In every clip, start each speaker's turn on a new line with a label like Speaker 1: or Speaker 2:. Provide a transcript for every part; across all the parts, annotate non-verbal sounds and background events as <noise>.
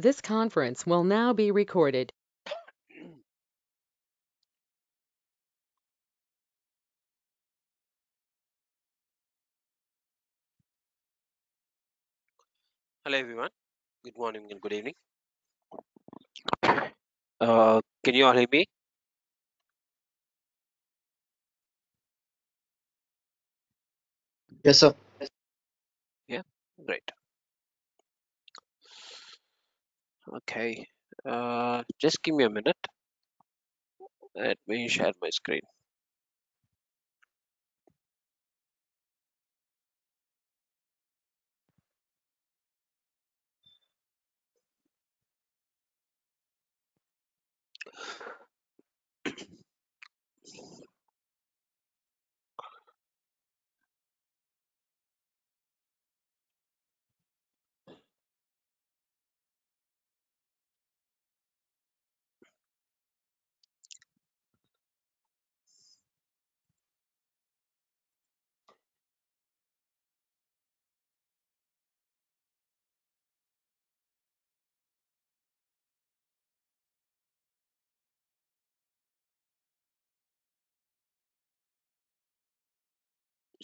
Speaker 1: This conference will now be recorded.
Speaker 2: Hello everyone. Good morning and good evening. Uh, can you all hear me?
Speaker 3: Yes, sir.
Speaker 2: Yeah, great. Okay. Uh, just give me a minute. Let me share my screen.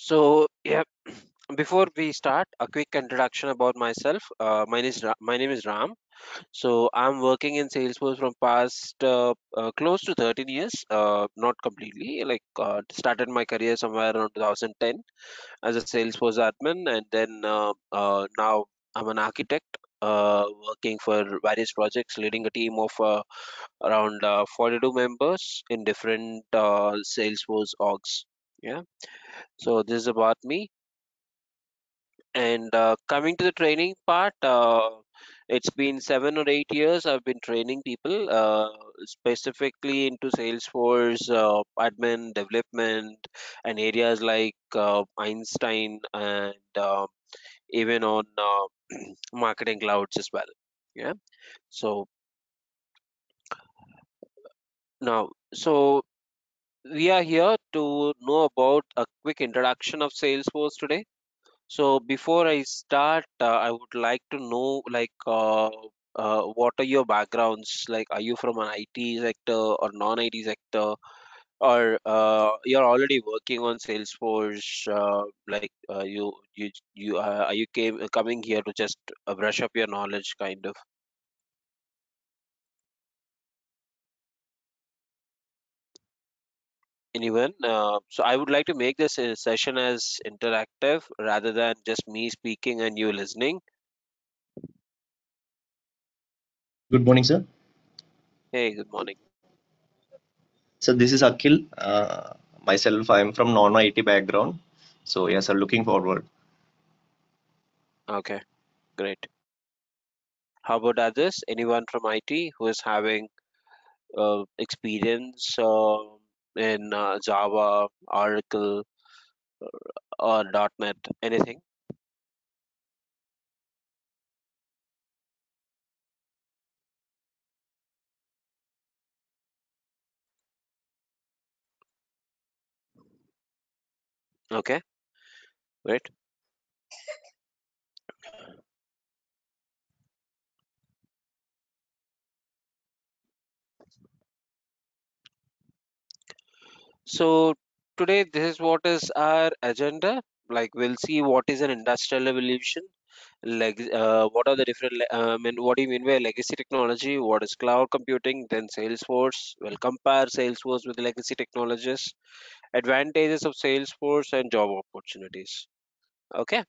Speaker 2: So yeah, <clears throat> before we start, a quick introduction about myself. Uh, my name is Ra- my name is Ram. So I'm working in Salesforce from past uh, uh, close to 13 years. Uh, not completely. Like uh, started my career somewhere around 2010 as a Salesforce admin, and then uh, now I'm an architect. Uh, working for various projects, leading a team of uh, around uh, 42 members in different Salesforce orgs. Yeah. So this is about me. And uh, coming to the training part, uh, it's been seven or eight years I've been training people, uh, specifically into Salesforce, uh, admin, development, and areas like uh, Einstein and uh, even on <clears throat> marketing clouds as well. Yeah. So now, so we are here to know about a quick introduction of Salesforce today. So before I start, uh, I would like to know like uh, uh, what are your backgrounds? Like, are you from an IT sector or non-IT sector, or uh, you're already working on Salesforce? Uh, like, uh, you you you are you came coming here to just brush up your knowledge, kind of? Anyone? Uh, so I would like to make this uh, session as interactive rather than just me speaking and you listening.
Speaker 3: Good morning, sir.
Speaker 2: Hey, good morning.
Speaker 3: So this is Akhil. Uh, myself, I am from non-IT background. So yes, I'm looking forward.
Speaker 2: Okay, great. How about others? Anyone from IT who is having uh, experience uh, in uh, Java, Oracle, or, or .NET, anything. Okay, great. So today this is what is our agenda. Like we'll see what is an industrial revolution, like uh, what are the different uh, I mean what do you mean by legacy technology? What is cloud computing? Then Salesforce. We'll compare Salesforce with legacy technologies, advantages of Salesforce and job opportunities. Okay.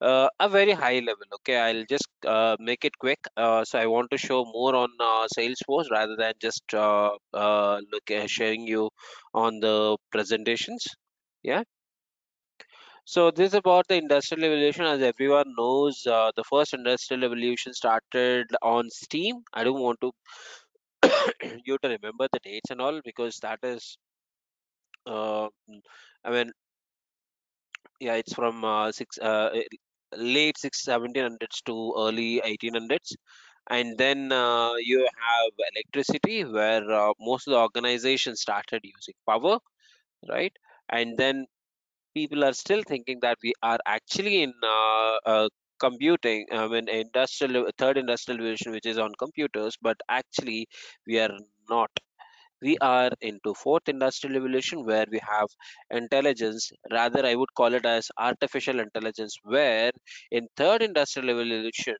Speaker 2: Uh, a very high level. Okay, I'll just uh, make it quick. Uh, so I want to show more on uh, Salesforce rather than just uh, uh, look sharing you on the presentations. Yeah. So this is about the industrial revolution. As everyone knows, the first industrial revolution started on steam. I don't want to <coughs> you to remember the dates and all because that is, I mean, yeah, it's from uh, six uh, late six seventeen hundreds to early 1800s and then uh, you have electricity where uh, most of the organizations started using power right? And then people are still thinking that we are actually in uh, uh, computing i mean industrial third industrial revolution which is on computers but actually we are not we are into fourth industrial revolution where we have intelligence rather i would call it as artificial intelligence where in third industrial revolution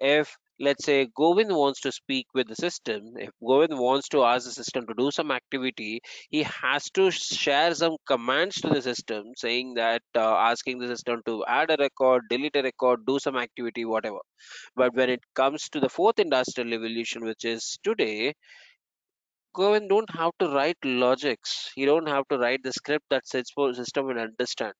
Speaker 2: if let's say Govind wants to speak with the system, if Govind wants to ask the system to do some activity, he has to share some commands to the system saying that uh, asking the system to add a record, delete a record, do some activity, whatever. But when it comes to the fourth industrial revolution, which is today, Govind don't have to write logics. He don't have to write the script that system will understand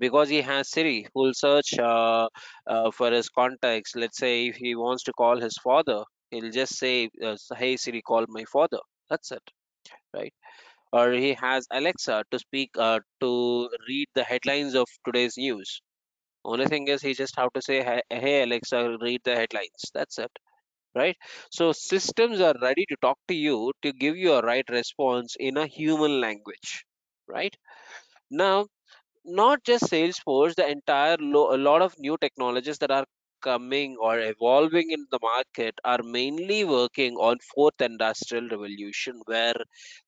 Speaker 2: because he has Siri who will search uh, uh, for his contacts. Let's say if he wants to call his father, he'll just say, uh, "Hey Siri, call my father." That's it, right? Or he has Alexa to speak uh, to read the headlines of today's news. Only thing is he just have to say, "Hey hey, Alexa, read the headlines." That's it, right? So systems are ready to talk to you to give you a right response in a human language, right? Now not just Salesforce, the entire lo- a lot of new technologies that are coming or evolving in the market are mainly working on fourth industrial revolution where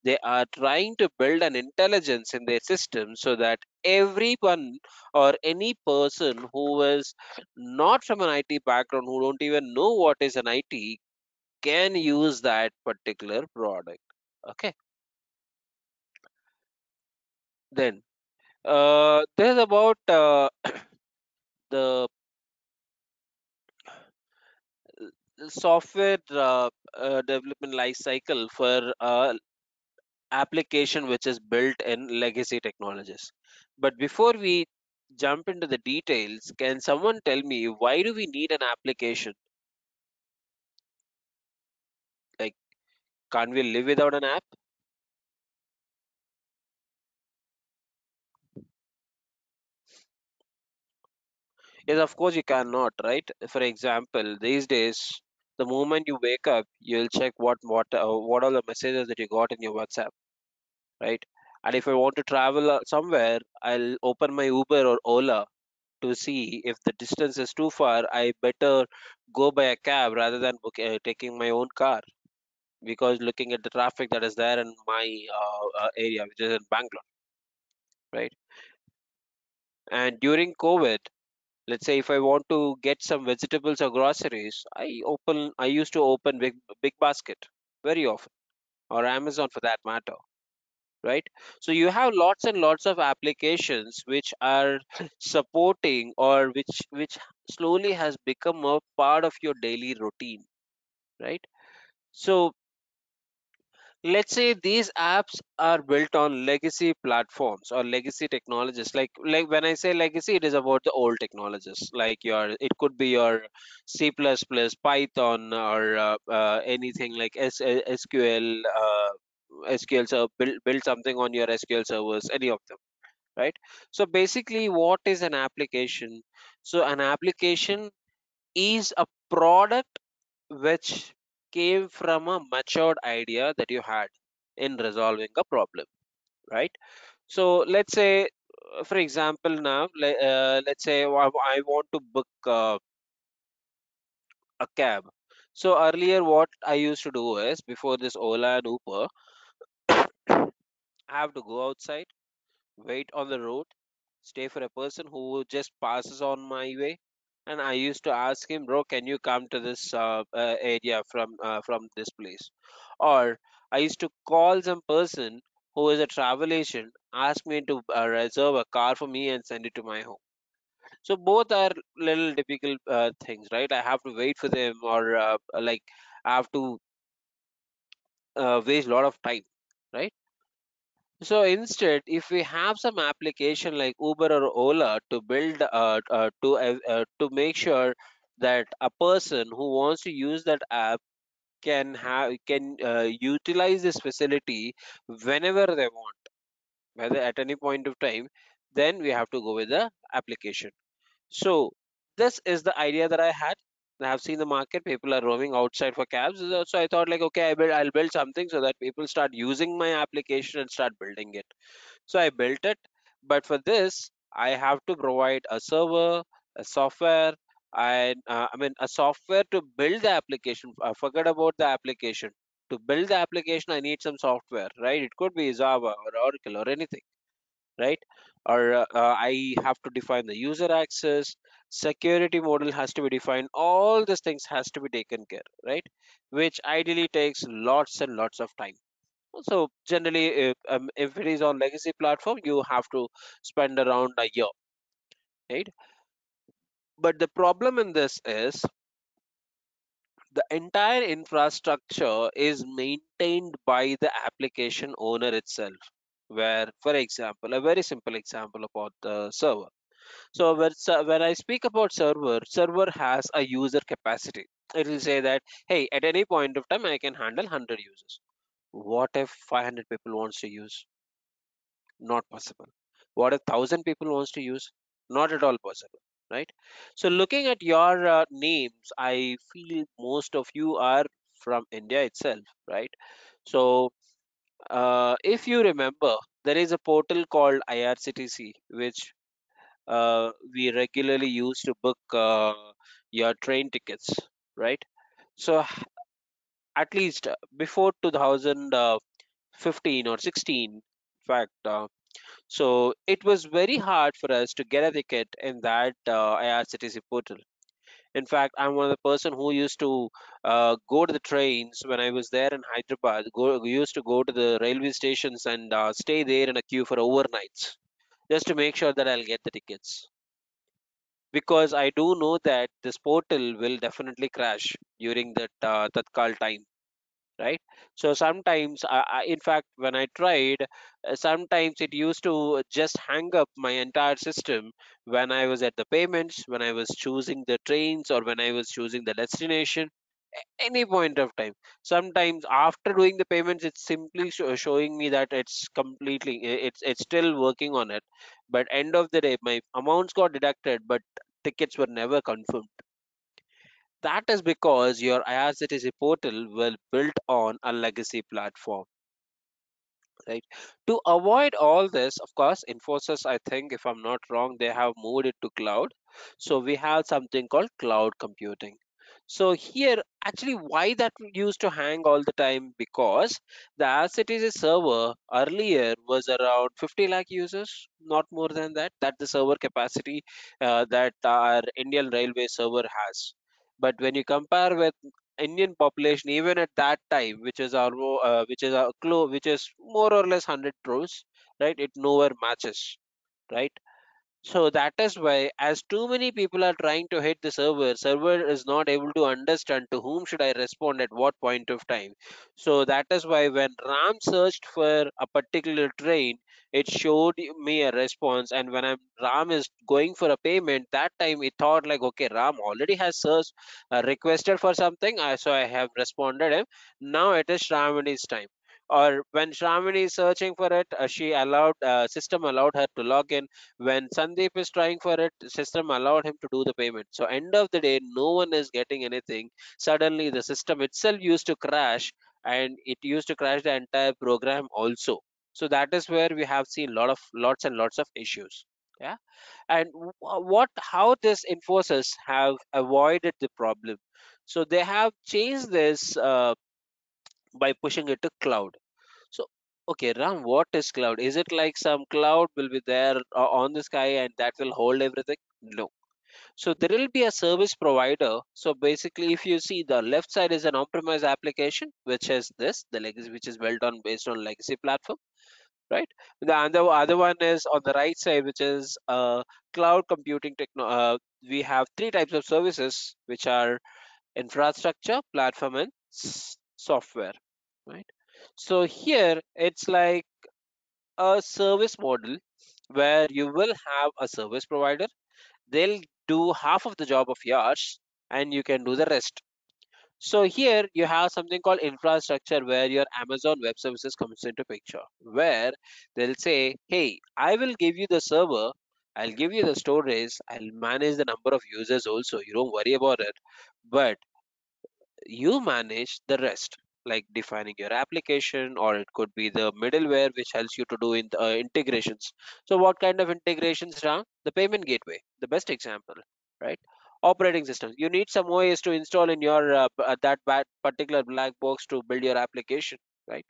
Speaker 2: they are trying to build an intelligence in their system so that everyone or any person who is not from an IT background who don't even know what is an IT can use that particular product. Okay. Then uh, there's about uh, <coughs> the software uh, uh, development life cycle for uh, application which is built in legacy technologies. But before we jump into the details, can someone tell me why do we need an application? Like, can't we live without an app? Yes, of course you cannot, right? For example, these days, the moment you wake up, you'll check what what uh, what are the messages that you got in your WhatsApp, right? And if I want to travel uh, somewhere, I'll open my Uber or Ola to see if the distance is too far, I better go by a cab rather than book, uh, taking my own car because looking at the traffic that is there in my uh, uh, area, which is in Bangalore, right? And during COVID, let's say if I want to get some vegetables or groceries, I open, I used to open Big, Big Basket very often, or Amazon for that matter. Right, so you have lots and lots of applications which are <laughs> supporting or which which slowly has become a part of your daily routine right so let's say these apps are built on legacy platforms or legacy technologies. Like like when i say legacy it is about the old technologies like your it could be your c++ python or uh, uh, anything like S- uh, sql uh, sql so build, build something on your sql servers any of them right? So basically what is an application? So an application is a product which came from a matured idea that you had in resolving a problem right so let's say for example, now uh, let's say I, I want to book uh, a cab. So earlier, what I used to do is before this Ola and Uber, <coughs> I have to go outside, wait on the road, stay for a person who just passes on my way, and I used to ask him, bro, can you come to this uh, uh, area from uh, from this place? Or I used to call some person who is a travel agent, ask me to uh, reserve a car for me and send it to my home. So both are little difficult uh, things, right? I have to wait for them, or uh, like I have to waste a lot of time, right? So instead, if we have some application like Uber or Ola to build uh, uh, to uh, uh, to make sure that a person who wants to use that app can have can uh, utilize this facility whenever they want, whether at any point of time, then we have to go with the application. So this is the idea that I had. I have seen the market. People are roaming outside for cabs. So I thought like, okay, I build, I'll build something so that people start using my application and start building it. So I built it. But for this, I have to provide a server, a software, and uh, I mean a software to build the application. I forget about the application. To build the application, I need some software, right? It could be Java or Oracle or anything right? Or uh, uh, I have to define the user access, security model has to be defined. All these things has to be taken care, right? Which ideally takes lots and lots of time. So generally, if, um, if it is on legacy platform, you have to spend around a year, right? But the problem in this is the entire infrastructure is maintained by the application owner itself. Where, for example, a very simple example about the server So when, I speak about server, server has a user capacity. It will say that, hey, at any point of time, I can handle 100 users. What if 500 people wants to use? Not possible. What if 1000 people wants to use? Not at all possible, right? So looking at your uh, names, I feel most of you are from India itself, right? So uh, if you remember, there is a portal called IRCTC, which uh, we regularly use to book uh, your train tickets, right? So at least uh, before 2015 or 16, in fact, uh, so it was very hard for us to get a ticket in that uh, IRCTC portal. In fact, I'm one of the person who used to uh, go to the trains when I was there in Hyderabad. Go, used to go to the railway stations and uh, stay there in a queue for overnights just to make sure that I'll get the tickets. because I do know that this portal will definitely crash during that uh, Tatkal time, right? So sometimes, I, I, in fact, when I tried, uh, sometimes it used to just hang up my entire system when I was at the payments, when I was choosing the trains, or when I was choosing the destination. Any point of time. Sometimes after doing the payments, it's simply sho- showing me that it's completely, it's it's still working on it. But end of the day, my amounts got deducted, but tickets were never confirmed. That is because your IRCTC portal will built on a legacy platform, right? To avoid all this, of course, Infosys, I think, if I'm not wrong, they have moved it to cloud. So we have something called cloud computing. So here, actually, why that used to hang all the time? Because the IRCTC server earlier was around 50 lakh users, not more than that. That the server capacity uh, that our Indian Railway server has. But when you compare with Indian population, even at that time, which is our uh, which is a clo- which is more or less 100 crores, right? It nowhere matches, right? So that is why, as too many people are trying to hit the server, server is not able to understand to whom should I respond at what point of time. So that is why when RAM searched for a particular train, it showed me a response. And when I'm RAM is going for a payment, that time it thought like, okay, RAM already has searched, uh, requested for something, I so I have responded him. Now it is Shravani's time. Or when Shravani is searching for it, uh, she allowed uh, system allowed her to log in when Sandeep is trying for it, system allowed him to do the payment. So end of the day, no one is getting anything. Suddenly the system itself used to crash and it used to crash the entire program also. so that is where we have seen lot of lots and lots of issues yeah and what how this Infosys have avoided the problem so they have changed this uh, by pushing it to cloud okay ram what is cloud is it like some cloud will be there uh, on the sky and that will hold everything no so there will be a service provider so basically if you see the left side is an on-premise application which is this the legacy which is built on based on legacy platform right? The other other one is on the right side, which is uh, cloud computing techno. Uh, we have three types of services, which are infrastructure, platform, and software, right? So here it's like a service model where you will have a service provider. They'll do half of the job of yours, and you can do the rest so here you have something called infrastructure where your Amazon Web Services comes into picture, where they'll say, hey, I will give you the server, I'll give you the storage, I'll manage the number of users also. You don't worry about it. But you manage the rest like defining your application or it could be the middleware which helps you to do in uh, integrations. So what kind of integrations the payment gateway the best example right? Operating systems. You need some os to install in your uh, uh, that particular black box to build your application right?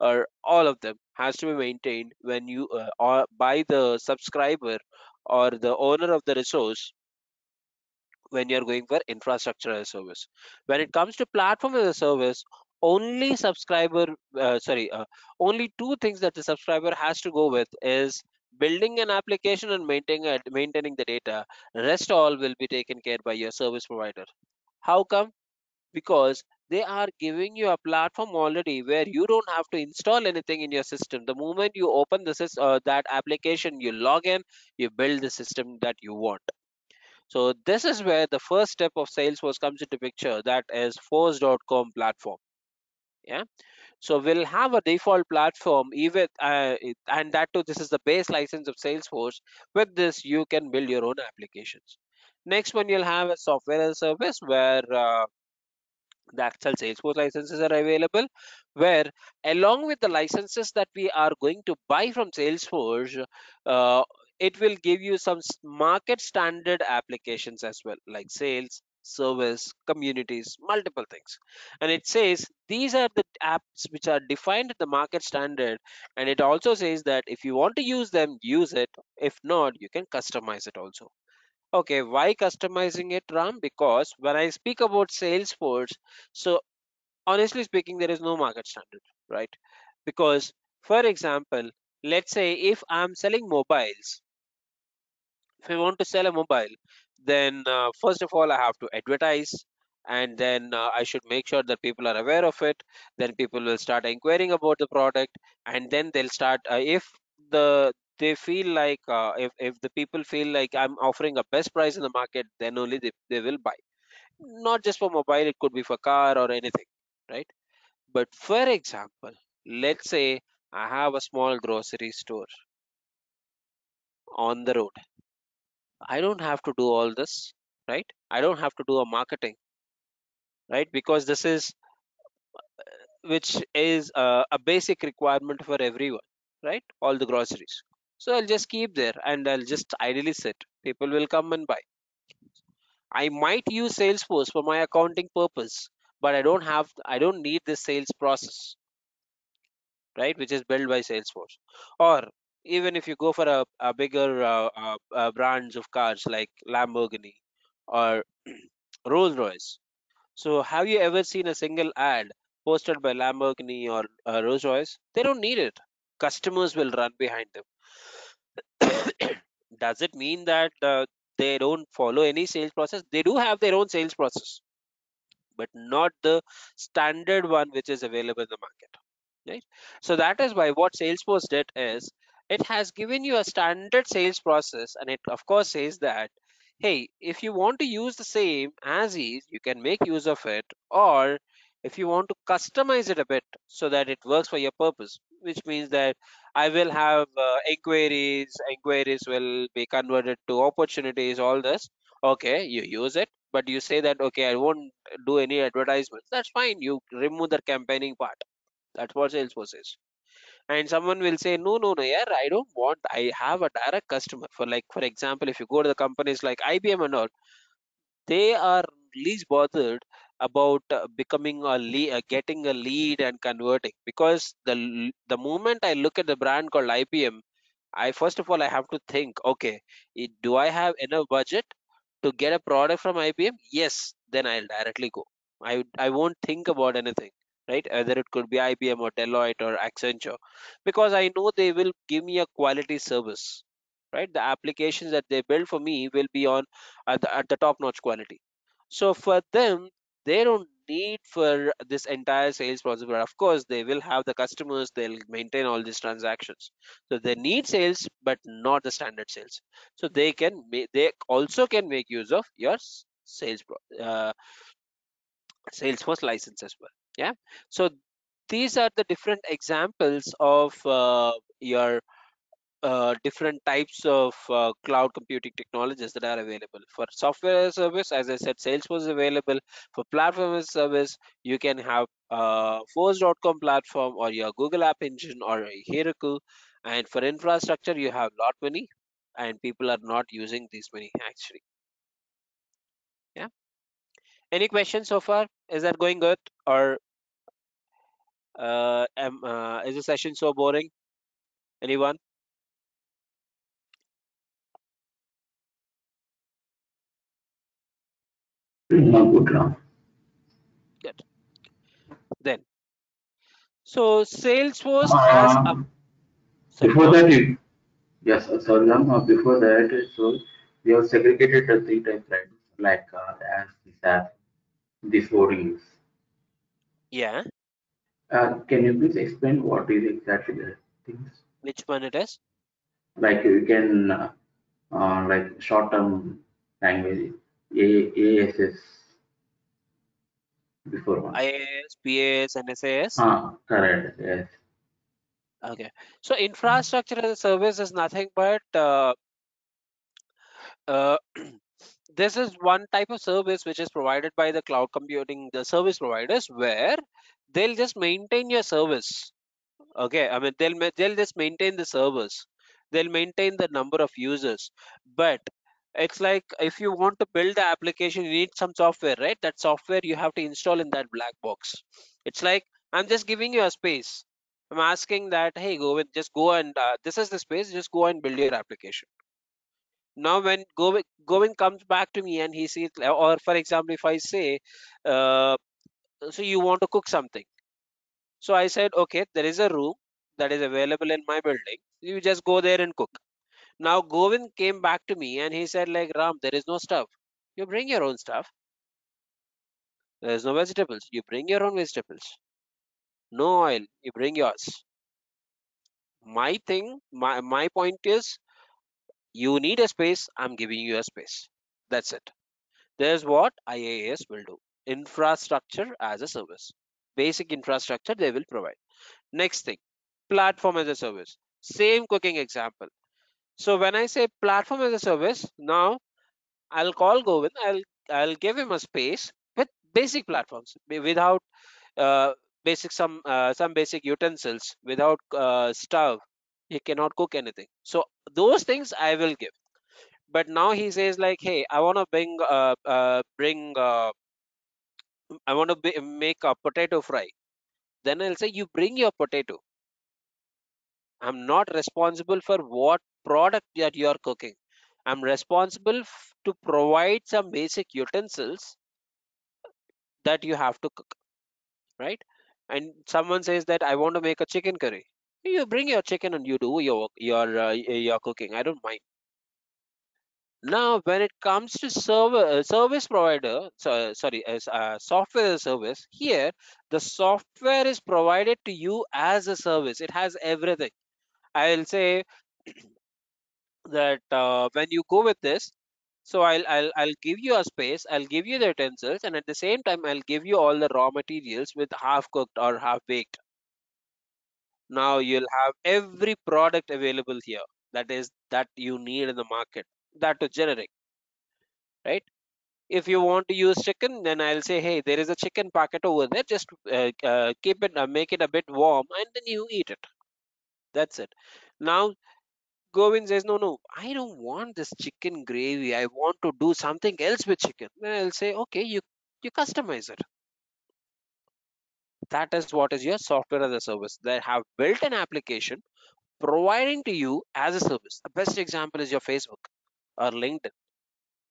Speaker 2: Or all of them has to be maintained when you uh, or by the subscriber or the owner of the resource when you're going for infrastructure as a service. When it comes to platform as a service, only subscriber, uh, sorry, uh, only two things that the subscriber has to go with is building an application and maintaining it, maintaining the data. Rest all will be taken care by your service provider. How come? Because they are giving you a platform already where you don't have to install anything in your system. The moment you open the sys- uh, that application, you log in, you build the system that you want so this is where the first step of Salesforce comes into picture. That is Force.com platform. Yeah. So we'll have a default platform, even uh, and that too. This is the base license of Salesforce. With this, you can build your own applications. Next one, you'll have a software as a service where uh, the actual Salesforce licenses are available, where along with the licenses that we are going to buy from Salesforce, uh, it will give you some market standard applications as well, like sales, service, communities, multiple things. And it says these are the apps which are defined at the market standard. And it also says that if you want to use them, use it. If not, you can customize it also. Okay, why customizing it, Ram? Because when I speak about Salesforce, so honestly speaking, there is no market standard, right? Because, for example, let's say if I'm selling mobiles, if I want to sell a mobile, then uh, first of all, I have to advertise, and then uh, I should make sure that people are aware of it. Then people will start inquiring about the product, and then they'll start. Uh, if the they feel like uh, if if the people feel like I'm offering a best price in the market, then only they, they will buy. Not just for mobile, it could be for car or anything, right? But for example, let's say I have a small grocery store on the road. I don't have to do all this, right? I don't have to do a marketing, right? Because this is which is uh, a basic requirement for everyone, right? All the groceries. So I'll just keep there and I'll just idly sit. People will come and buy. I might use Salesforce for my accounting purpose, but I don't have I don't need this sales process right which is built by salesforce or even if you go for a, a bigger uh, uh, uh, brands of cars like lamborghini or <clears throat> rolls royce so have you ever seen a single ad posted by lamborghini or uh, rolls royce they don't need it. Customers will run behind them. <coughs> Does it mean that uh, they don't follow any sales process? They do have their own sales process but not the standard one which is available in the market right? So that is why what salesforce did is it has given you a standard sales process and it of course says that hey if you want to use the same as is you can make use of it or if you want to customize it a bit so that it works for your purpose which means that i will have uh, inquiries inquiries will be converted to opportunities all this. Okay you use it but you say that okay i won't do any advertisements. That's fine you remove the campaigning part. That's what Salesforce is. And someone will say no no no yeah i don't want i have a direct customer. For like for example if you go to the companies like ibm and all they are least bothered about uh, becoming a lead, uh, getting a lead and converting. Because the the moment i look at the brand called ibm i first of all i have to think okay it, do i have enough budget to get a product from ibm yes then i'll directly go. I i won't think about anything right? Either it could be ibm or deloitte or accenture. Because i know they will give me a quality service right? The applications that they build for me will be on at the, at the top notch quality. So for them they don't need for this entire sales process but of course they will have the customers they'll maintain all these transactions. So they need sales but not the standard sales. So they can they also can make use of your sales uh, salesforce license as well yeah so these are the different examples of uh, your uh, different types of uh, cloud computing technologies that are available. For software as a service, as I said, Salesforce is available. For platform as a service, you can have uh, Force.com platform or your Google App Engine or Heroku. And for infrastructure, you have lot many, and people are not using these many actually. Yeah. Any questions so far? Is that going good, or uh, am, uh, is the session so boring? Anyone?
Speaker 4: Good.
Speaker 2: Then, so Salesforce has a
Speaker 4: Um,
Speaker 2: sorry,
Speaker 4: before that, you, yes, uh, sorry, Ram. Uh, before that, so we have segregated the three types, right? Like uh, as the SAP, these four use.
Speaker 2: Yeah.
Speaker 4: Uh, can you please explain what is exactly the things?
Speaker 2: Which one it is?
Speaker 4: Like you can, uh, uh, like short-term language, A ASS before one.
Speaker 2: IaaS, PaaS, and SaaS.
Speaker 4: Ah, correct. Yes.
Speaker 2: Okay. So infrastructure as a service is nothing but uh, uh, <clears throat> this is one type of service which is provided by the cloud computing the service providers where they'll just maintain your service. Okay, I mean they'll they'll just maintain the servers. They'll maintain the number of users, but it's like if you want to build the application, you need some software, right? That software you have to install in that black box. It's like I'm just giving you a space. I'm asking that, hey, go with just go and uh, this is the space. Just go and build your application. Now, when Govind, Govind comes back to me and he sees, or for example, if I say, uh, so you want to cook something. So I said, okay, there is a room that is available in my building. You just go there and cook. Now Govind came back to me and he said, like, Ram, there is no stuff. You bring your own stuff. There is no vegetables. You bring your own vegetables. No oil. You bring yours. My thing, my, my point is, you need a space. I'm giving you a space. That's it. There's what IaaS will do. Infrastructure as a service. Basic infrastructure they will provide. Next thing, platform as a service. Same cooking example. So when I say platform as a service, now I'll call Govind. I'll I'll give him a space with basic platforms without uh, basic some uh, some basic utensils without uh, stove. He cannot cook anything. So those things I will give. But now he says like, hey, I want to bring uh, uh, bring uh, I want to make a potato fry. Then I'll say you bring your potato. I'm not responsible for what product that you are cooking. I'm responsible to provide some basic utensils that you have to cook, right? And someone says that I want to make a chicken curry. You bring your chicken and you do your your uh, your cooking. I don't mind. Now, when it comes to server uh, service provider, so, sorry, as uh, software service, here the software is provided to you as a service. It has everything. I'll say <clears throat> that uh, when you go with this, so I'll I'll I'll give you a space, I'll give you the utensils, and at the same time I'll give you all the raw materials with half cooked or half baked. Now you'll have every product available here that is that you need in the market. That to generic, right? If you want to use chicken, then I'll say, hey, there is a chicken packet over there. Just uh, uh, keep it, uh, make it a bit warm, and then you eat it. That's it. Now Govind says, no, no, I don't want this chicken gravy. I want to do something else with chicken. Then I'll say, okay, you you customize it. That is what is your software as a service. They have built an application providing to you as a service. The best example is your Facebook or LinkedIn,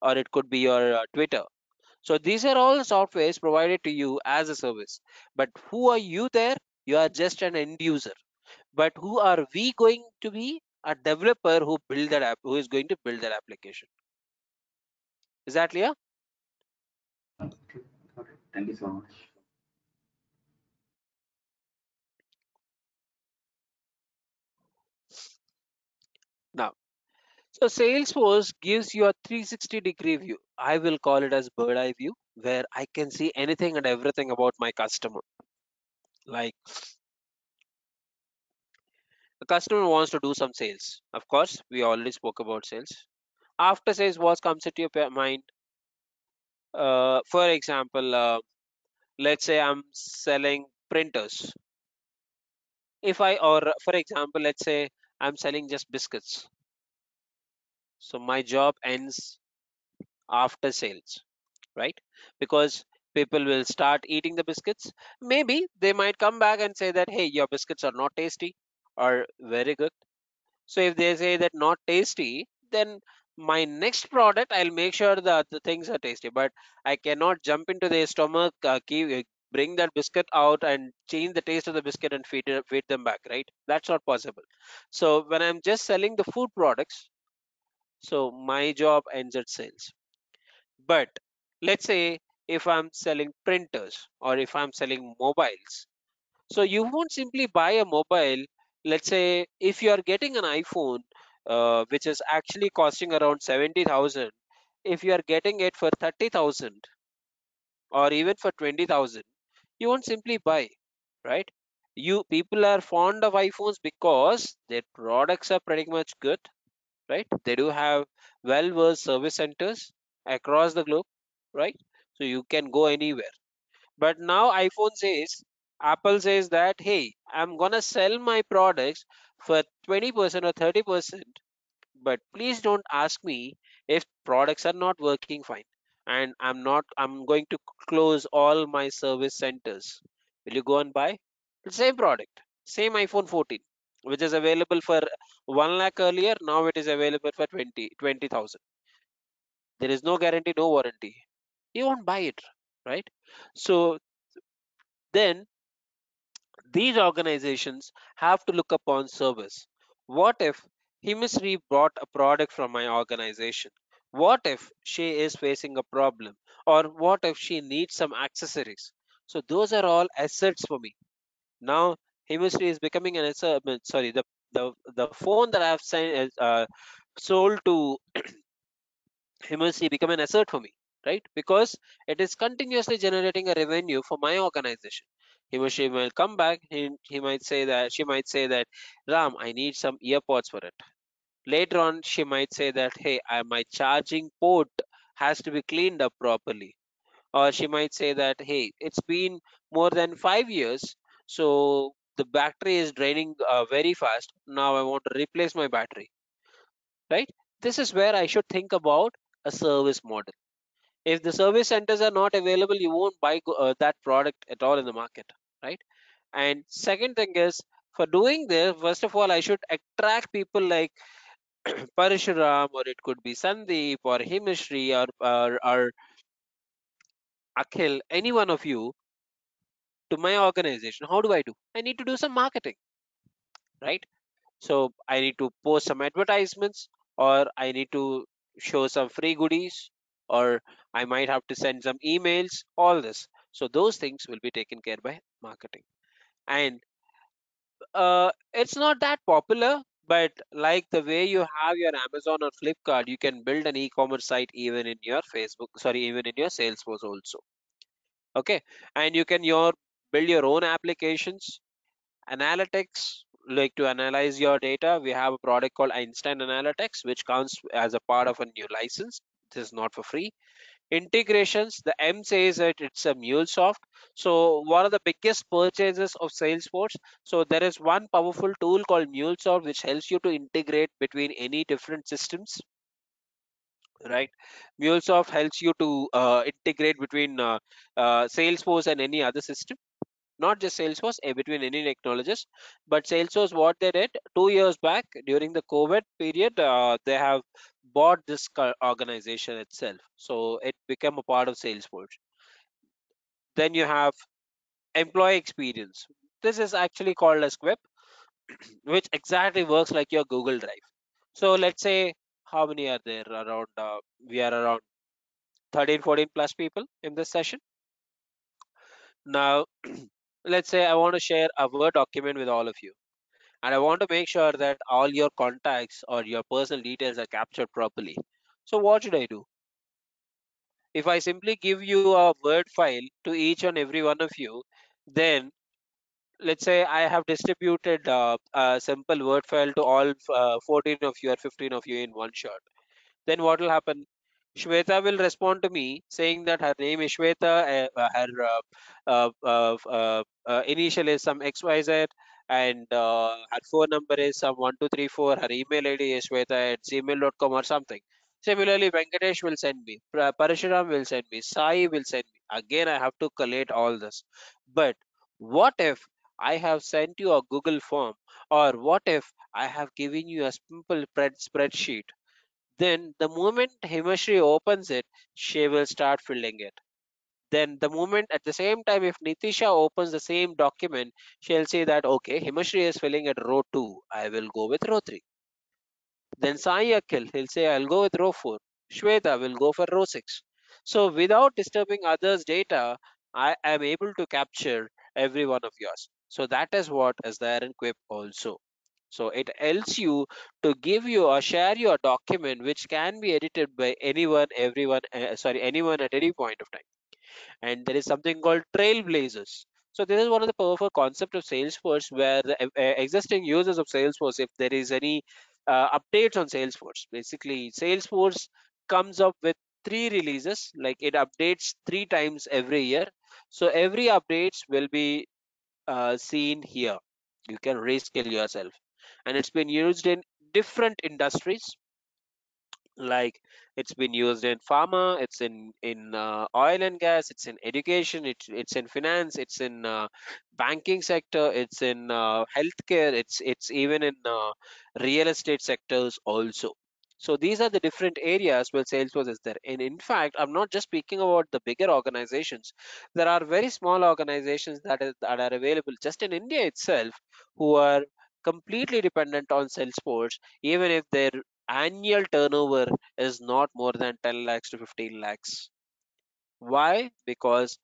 Speaker 2: or it could be your uh, Twitter. So these are all the softwares provided to you as a service. But who are you there? You are just an end user. But who are we going to be? A developer who build that app, who is going to build that application. Is that clear?
Speaker 4: Okay, it. Thank you so much.
Speaker 2: Now, so Salesforce gives you a 360 degree view. I will call it as bird eye view, where I can see anything and everything about my customer. Like the customer wants to do some sales. Of course, we already spoke about sales. After sales, what comes into your mind? Uh, for example, uh, let's say I'm selling printers. If I, or for example, let's say I'm selling just biscuits. So my job ends after sales, right? Because people will start eating the biscuits. Maybe they might come back and say that, hey, your biscuits are not tasty or very good. So if they say that not tasty, then my next product, I'll make sure that the things are tasty. But I cannot jump into their stomach, uh, keep, uh, bring that biscuit out and change the taste of the biscuit and feed feed them back, right? That's not possible. So when I'm just selling the food products, so my job ends at sales. But let's say if I'm selling printers or if I'm selling mobiles, so you won't simply buy a mobile. Let's say if you are getting an iPhone, uh, which is actually costing around 70,000, if you are getting it for 30,000 or even for 20,000, you won't simply buy, right? You people are fond of iPhones because their products are pretty much good, right? They do have well-versed service centers across the globe, right? So you can go anywhere. But now iPhone says, Apple says that, hey, I'm gonna sell my products for 20% or 30%, but please don't ask me if products are not working fine. And I'm not, I'm going to close all my service centers. Will you go and buy? The same product, same iPhone 14, which is available for 1 lakh earlier, now it is available for 20, 20,000. There is no guarantee, no warranty. You won't buy it, right? So then these organizations have to look upon service. What if Himisri bought a product from my organization? What if she is facing a problem? Or what if she needs some accessories? So those are all assets for me. Now Himisri is becoming an asset. Sorry, the the the phone that I've sent, uh, sold to <clears throat> Himisri become an asset for me, right? Because it is continuously generating a revenue for my organization. Himashi will come back. He, he might say that she might say that Ram, I need some earpods for it. Later on, she might say that hey, I, my charging port has to be cleaned up properly. Or she might say that hey, it's been more than five years, so the battery is draining uh, very fast. Now I want to replace my battery, right? This is where I should think about a service model if the service centers are not available you won't buy uh, that product at all in the market right and second thing is for doing this first of all i should attract people like <clears throat> parishuram or it could be sandeep or himishri or, or or akhil any one of you to my organization how do i do? I need to do some marketing right? So i need to post some advertisements or i need to show some free goodies or i might have to send some emails all this. So those things will be taken care by marketing. And uh, it's not that popular but like the way you have your amazon or flipkart you can build an e-commerce site even in your facebook sorry even in your salesforce also. Okay? And you can your build your own applications analytics like to analyze your data. We have a product called einstein analytics which counts as a part of a new license. This is not for free. Integrations, the M says that it's a MuleSoft. So one of the biggest purchases of Salesforce? So there is one powerful tool called MuleSoft which helps you to integrate between any different systems right? Mulesoft helps you to uh, integrate between uh, uh, salesforce and any other system not just salesforce uh, between any technologies but salesforce what they did two years back during the covid period uh, they have bought this organization itself. So it became a part of salesforce. Then you have employee experience. This is actually called as quip <clears throat> which exactly works like your google drive. So let's say how many are there around uh, we are around 13 14 plus people in this session? Now <clears throat> let's say i want to share a word document with all of you. And i want to make sure that all your contacts or your personal details are captured properly. So what should i do? If i simply give you a word file to each and every one of you then let's say i have distributed uh, a simple word file to all uh, 14 of you or 15 of you in one shot then what will happen Shweta will respond to me saying that her name is Shweta, uh, her uh, uh, uh, uh, uh initial is some XYZ, and uh, her phone number is some 1234. Her email ID is Shweta at gmail.com or something. Similarly, Venkatesh will send me, Parashuram will send me, Sai will send me. Again, I have to collate all this. But what if I have sent you a Google form, or what if I have given you a simple spreadsheet? Then the moment Himashri opens it, she will start filling it. Then the moment at the same time, if Nitisha opens the same document, she'll say that, okay, Himashri is filling at row 2. I will go with row 3. Then Sai Akhil, he'll say, I'll go with row 4. Shweta will go for row 6. So without disturbing others' data, I am able to capture every one of yours. So that is what is there in Quip also. So it helps you to give you or share your document which can be edited by anyone, everyone, uh, sorry, anyone at any point of time. And there is something called trailblazers. So this is one of the powerful concept of Salesforce where the uh, existing users of Salesforce, if there is any uh, updates on Salesforce, basically Salesforce comes up with three releases, like it updates three times every year. So every updates will be uh, seen here. You can reskill yourself and it's been used in different industries. Like it's been used in pharma it's in in uh, oil and gas it's in education it's it's in finance it's in uh, banking sector it's in uh, healthcare it's it's even in uh, real estate sectors also. So these are the different areas where salesforce is there. And in fact i'm not just speaking about the bigger organizations. There are very small organizations that, is, that are available just in india itself who are completely dependent on Salesforce, even if their annual turnover is not more than 10 lakhs to 15 lakhs. Why? Because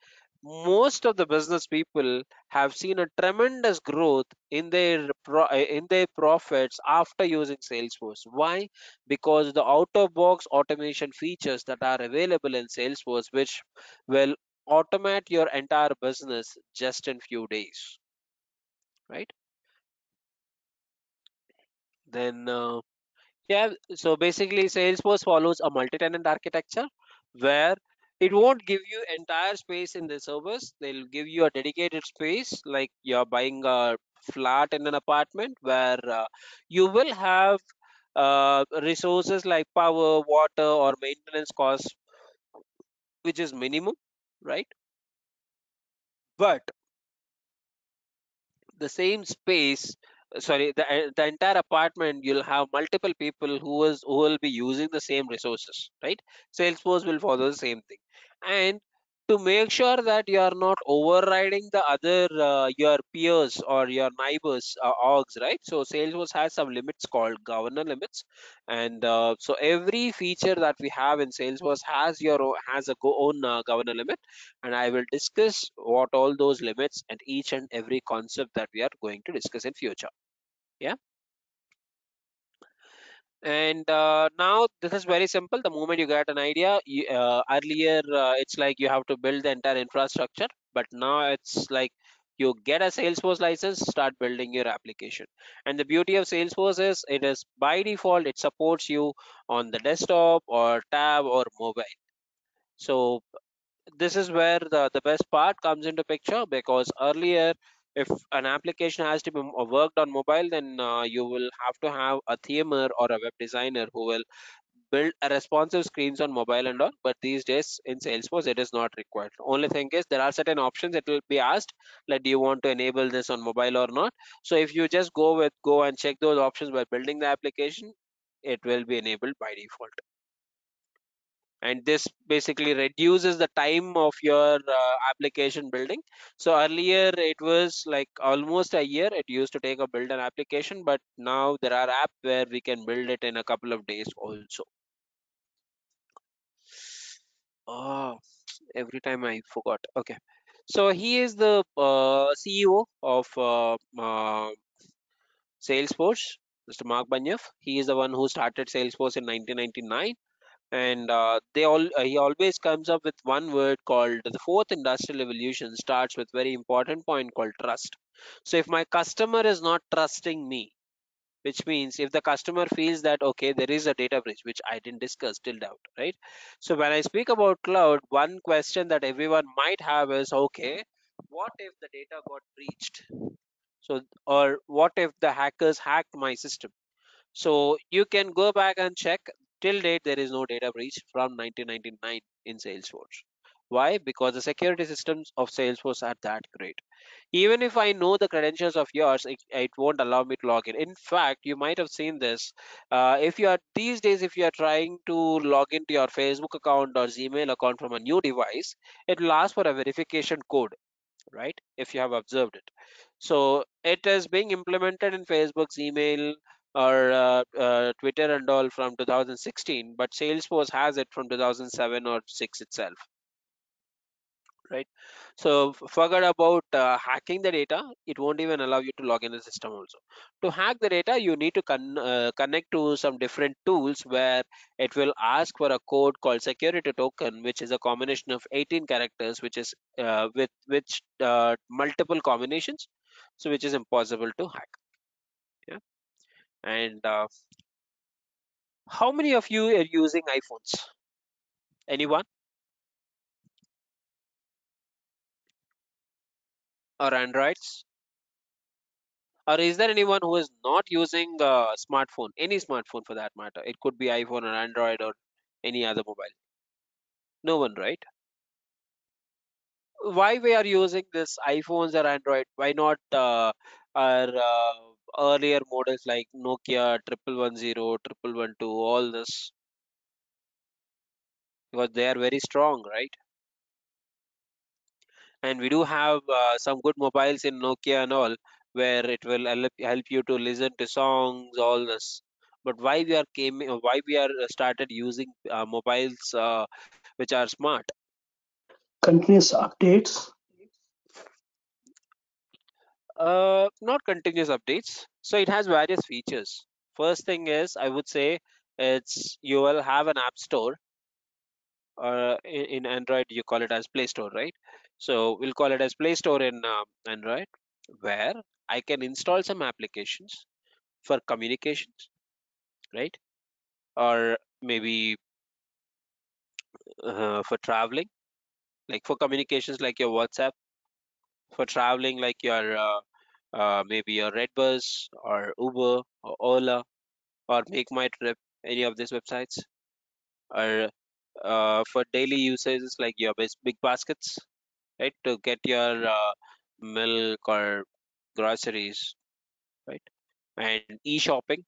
Speaker 2: most of the business people have seen a tremendous growth in their in their profits after using salesforce why because the out of box automation features that are available in salesforce which will automate your entire business just in few days right then uh, yeah so basically salesforce follows a multi-tenant architecture where it won't give you entire space in the servers they'll give you a dedicated space like you're buying a flat in an apartment where uh, you will have uh, resources like power water or maintenance costs which is minimum right? But the same space sorry the, uh, the entire apartment you'll have multiple people who is who will be using the same resources right? Salesforce will follow the same thing. And to make sure that you are not overriding the other uh, your peers or your neighbors uh, orgs right? So salesforce has some limits called governor limits. And uh, so every feature that we have in salesforce has your has a own uh, governor limit. And i will discuss what all those limits and each and every concept that we are going to discuss in future yeah. And uh, now this is very simple. The moment you get an idea you, uh, earlier uh, it's like you have to build the entire infrastructure but now it's like you get a salesforce license start building your application. And the beauty of salesforce is it is by default it supports you on the desktop or tab or mobile. So this is where the, the best part comes into picture because earlier if an application has to be worked on mobile then uh, you will have to have a themer or a web designer who will build a responsive screens on mobile and all but these days in salesforce it is not required. Only thing is there are certain options it will be asked like do you want to enable this on mobile or not? So if you just go with go and check those options while building the application it will be enabled by default and this basically reduces the time of your uh, application building. So earlier it was like almost a year it used to take a build an application but now there are apps where we can build it in a couple of days also. Oh every time i forgot. Okay. So he is the uh, ceo of uh, uh, salesforce mr mark Benioff. he is the one who started salesforce in 1999 and uh, they all uh, he always comes up with one word called the fourth industrial revolution starts with very important point called trust. So if my customer is not trusting me which means if the customer feels that okay there is a data breach which i didn't discuss till doubt right? So when i speak about cloud one question that everyone might have is okay what if the data got breached? So or what if the hackers hacked my system? So you can go back and check. Till date, there is no data breach from 1999 in Salesforce. Why? Because the security systems of Salesforce are that great. Even if I know the credentials of yours, it, it won't allow me to log in. In fact, you might have seen this. Uh, if you are these days, if you are trying to log into your Facebook account or Gmail account from a new device, it will ask for a verification code right if you have observed it so it is being implemented in facebook's email or uh, uh, twitter and all from 2016 but salesforce has it from 2007 or 6 itself. Right? So forget about uh, hacking the data. It won't even allow you to log in the system also. To hack the data you need to con uh, connect to some different tools where it will ask for a code called security token which is a combination of 18 characters which is uh, with which uh, multiple combinations so which is impossible to hack and uh, how many of you are using iphones? Anyone? Or androids? Or is there anyone who is not using a smartphone any smartphone for that matter? It could be iphone or android or any other mobile. No one right? Why we are using this iphones or android? Why not uh, our uh, earlier models like nokia triple one zero triple one two all this because they are very strong right? And we do have uh, some good mobiles in nokia and all where it will help you to listen to songs all this. But why we are came why we are started using uh, mobiles uh, which are smart?
Speaker 5: Continuous updates
Speaker 2: uh not continuous updates. So it has various features. First thing is i would say it's you will have an app store or in, in android you call it as play store right? So we'll call it as play store in uh, android where i can install some applications for communications right? Or maybe uh, for traveling like for communications like your whatsapp for traveling like your uh, uh, maybe your redbus or uber or ola or make my trip any of these websites? Or uh, for daily usages like your big baskets right to get your uh, milk or groceries right? And e-shopping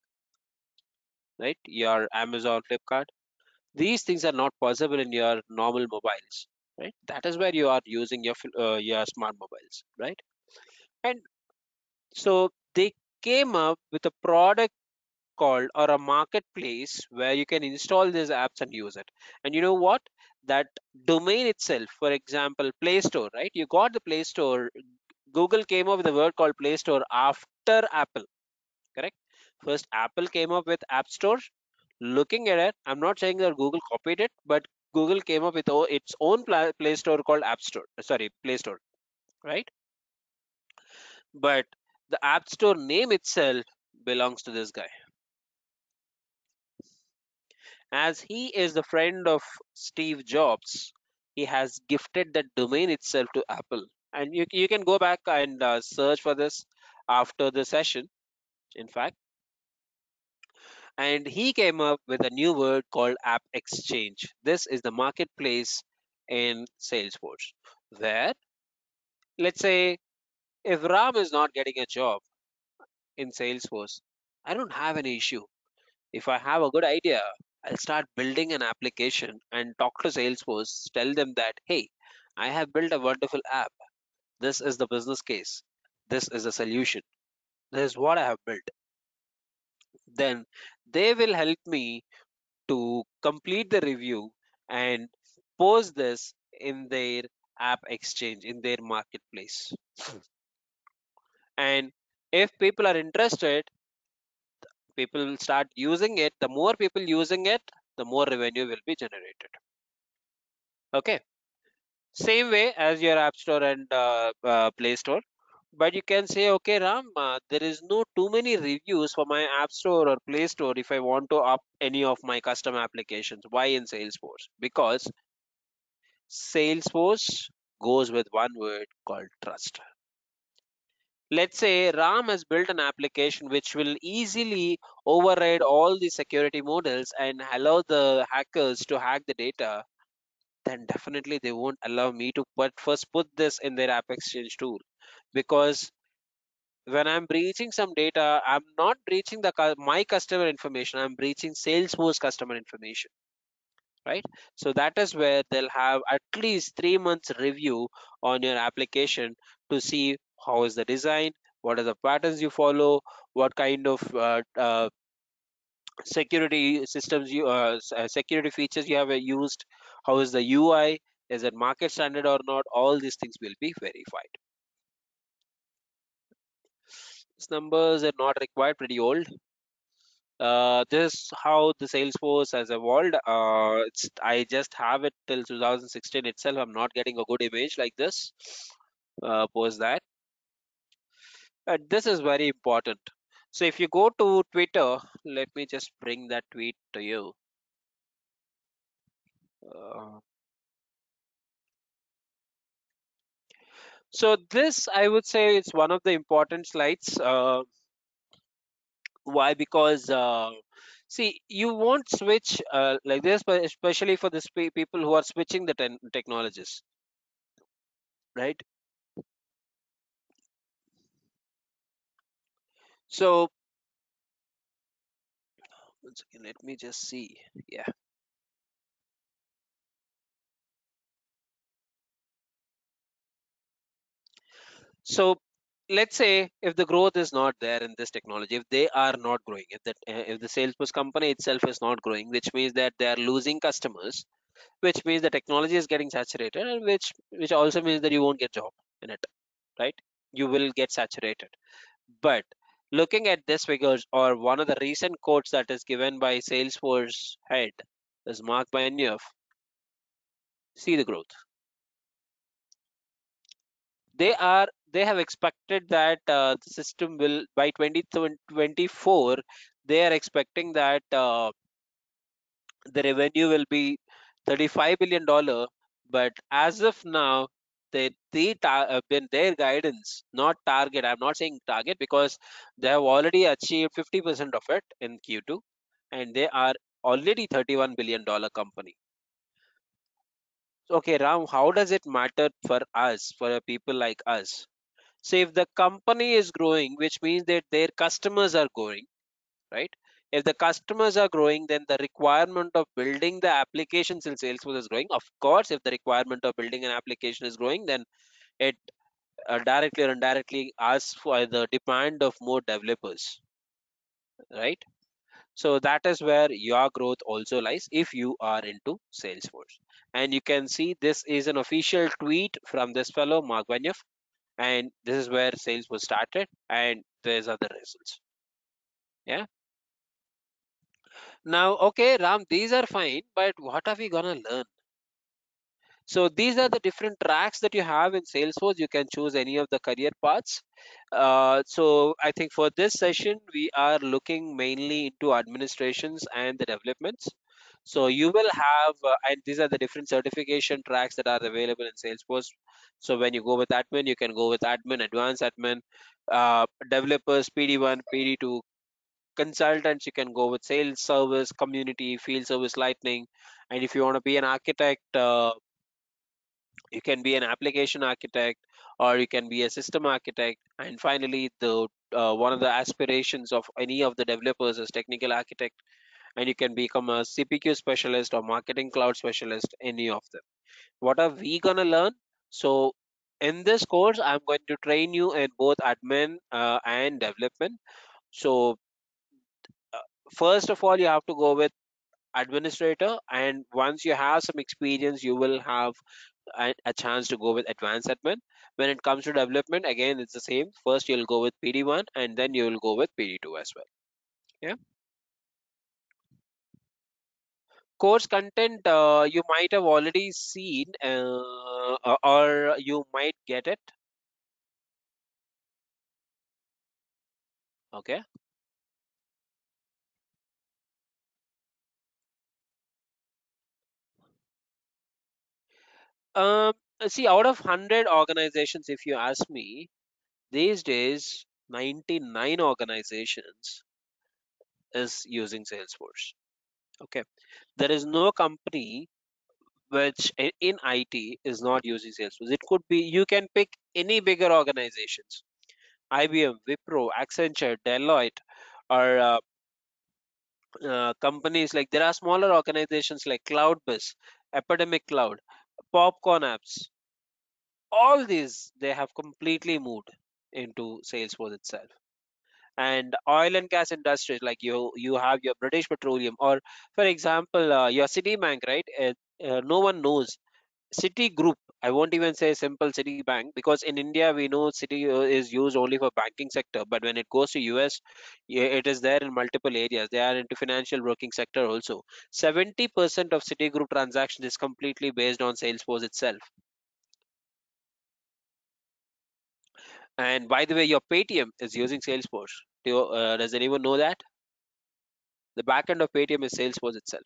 Speaker 2: right your amazon flipkart. These things are not possible in your normal mobiles right? That is where you are using your uh, your smart mobiles right? And so they came up with a product called or a marketplace where you can install these apps and use it. And you know what? That domain itself for example play store right? You got the play store google came up with a word called play store after apple correct? First apple came up with app store. Looking at it i'm not saying that google copied it but google came up with its own play store called app store sorry play store right? But the app store name itself belongs to this guy as he is the friend of steve jobs he has gifted that domain itself to Apple. And you, you can go back and uh, search for this after the session, in fact. And he came up with a new word called App Exchange. This is the marketplace in Salesforce, where, let's say, if Ram is not getting a job in Salesforce, I don't have any issue. If I have a good idea, I'll start building an application and talk to Salesforce, tell them that, hey, I have built a wonderful app. This is the business case. This is the solution. This is what I have built. Then they will help me to complete the review and post this in their app exchange, in their marketplace. And if people are interested, people will start using it. The more people using it, the more revenue will be generated. Okay. Same way as your App Store and uh, uh, Play Store. But you can say, okay, Ram, uh, there is no too many reviews for my App Store or Play Store if I want to up any of my custom applications. Why in Salesforce? Because Salesforce goes with one word called trust. Let's say Ram has built an application which will easily override all the security models and allow the hackers to hack the data then definitely they won't allow me to put first put this in their app exchange tool. Because when i'm breaching some data i'm not breaching the my customer information i'm breaching salesforce customer information right? So that is where they'll have at least three months review on your application to see how is the design what are the patterns you follow what kind of uh, uh, security systems you uh, uh security features you have uh, used how is the ui is it market standard or not all these things will be verified. These numbers are not required pretty old. Uh, this is how the salesforce has evolved. Uh, i just have it till 2016 itself. I'm not getting a good image like this. Uh, post that this is very important so if you go to Twitter, let me just bring that tweet to you. Uh, so this, I would say, is one of the important slides. Uh, why? Because uh, see, you won't switch uh, like this, but especially for the people who are switching the technologies, right? So let me just see. Yeah. So let's say if the growth is not there in this technology, if they are not growing, if that uh, if the Salesforce company itself is not growing, which means that they are losing customers, which means the technology is getting saturated, and which which also means that you won't get job in it, right? You will get saturated. But looking at this figures or one of the recent quotes that is given by Salesforce head is Mark Benioff. See the growth. They are they have expected that uh, the system will by 2024 they are expecting that uh, the revenue will be 35 billion dollar but as of now they they uh, been their guidance not target. I'm not saying target because they have already achieved 50 percent of it in q2 and they are already 31 billion dollar company. Okay ram how does it matter for us for people like us? So if the company is growing which means that their customers are growing right if the customers are growing then the requirement of building the applications in salesforce is growing. Of course if the requirement of building an application is growing then it uh, directly or indirectly asks for the demand of more developers right? So that is where your growth also lies if you are into salesforce. And you can see this is an official tweet from this fellow mark benioff and this is where salesforce started and there's other results. Yeah now, okay, Ram, these are fine, but what are we gonna learn? So these are the different tracks that you have in Salesforce. You can choose any of the career paths. Uh, so I think for this session, we are looking mainly into administrations and the developments. So you will have, uh, and these are the different certification tracks that are available in Salesforce. So when you go with admin, you can go with admin, advanced admin, uh, developers, PD1, PD2, consultants, you can go with sales service, community, field service, lightning. And if you want to be an architect, uh, you can be an application architect or you can be a system architect. And finally, the uh, one of the aspirations of any of the developers is technical architect and you can become a CPQ specialist or marketing cloud specialist, any of them. What are we gonna learn? So in this course, I'm going to train you in both admin uh, and development. So first of all, you have to go with administrator and once you have some experience, you will have a, a chance to go with advanced admin. When it comes to development, again, it's the same. First, you'll go with PD1 and then you will go with PD2 as well. Yeah. course content uh, you might have already seen uh, or you might get it okay um see out of 100 organizations if you ask me these days 99 organizations is using salesforce. Okay. There is no company which in IT is not using Salesforce. It could be you can pick any bigger organizations, IBM, Wipro, Accenture, Deloitte, or uh, uh, companies like there are smaller organizations like CloudBiz, Epidemic Cloud, Popcorn Apps. All these they have completely moved into Salesforce itself. And oil and gas industries like you you have your British Petroleum or for example uh, your Citibank, right? Uh, uh, no one knows Citi Group. I won't even say simple Citibank because in India we know City is used only for banking sector, but when it goes to US, it is there in multiple areas. They are into financial working sector also. 70% of Citi Group transactions is completely based on Salesforce itself. And by the way, your Paytm is using Salesforce. Do you, uh, does anyone know that? The backend of Paytm is Salesforce itself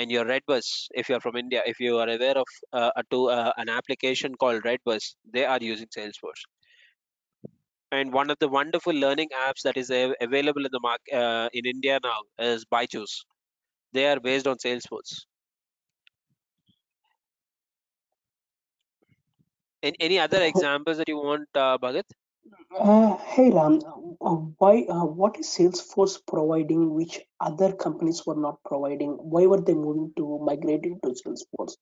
Speaker 2: and your redbus if you're from india if you are aware of uh, to uh, an application called redbus they are using salesforce. And one of the wonderful learning apps that is available in the market uh, in india now is byju's. They are based on salesforce. In any other examples that you want uh, bhagat
Speaker 5: uh, hey Ram, uh, why? Uh, what is Salesforce providing which other companies were not providing? Why were they moving to migrating to Salesforce?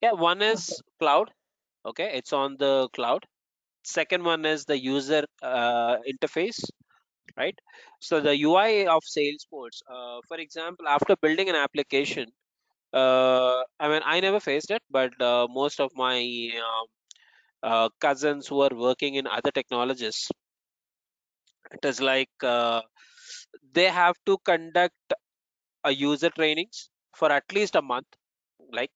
Speaker 2: Yeah, one is cloud. Okay, it's on the cloud. Second one is the user uh, interface, right? So the UI of Salesforce, uh, for example, after building an application, uh, I mean, I never faced it, but uh, most of my um, uh, cousins who are working in other technologies. It is like uh, they have to conduct a user trainings for at least a month. Like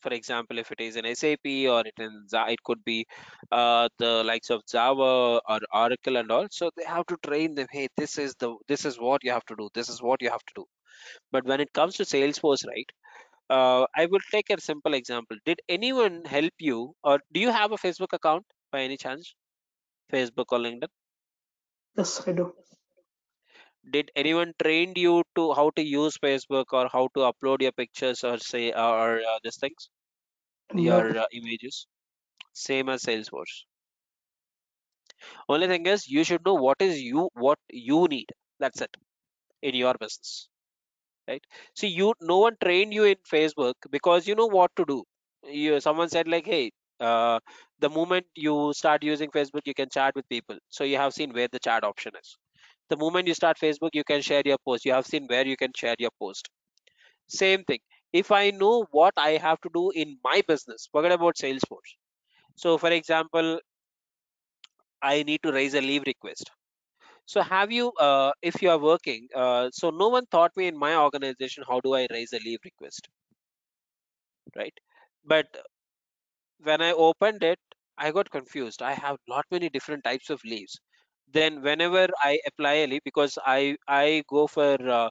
Speaker 2: for example if it is an sap or it, it could be uh, the likes of java or oracle and all. So they have to train them hey this is the this is what you have to do. This is what you have to do. But when it comes to salesforce right uh, I will take a simple example. Did anyone help you, or do you have a Facebook account by any chance? Facebook or LinkedIn?
Speaker 5: Yes, I do.
Speaker 2: Did anyone trained you to how to use Facebook or how to upload your pictures or say or uh, these things, no. your uh, images? Same as Salesforce. Only thing is, you should know what is you what you need. That's it in your business right? See you no one trained you in facebook because you know what to do. You someone said like hey uh, the moment you start using facebook you can chat with people. So you have seen where the chat option is. The moment you start facebook you can share your post. You have seen where you can share your post. Same thing. If i know what i have to do in my business forget about salesforce. So for example i need to raise a leave request so have you, uh, if you are working, uh, so no one taught me in my organization, how do I raise a leave request? Right. But when I opened it, I got confused. I have lot many different types of leaves. Then whenever I apply a leave, because I, I go for uh,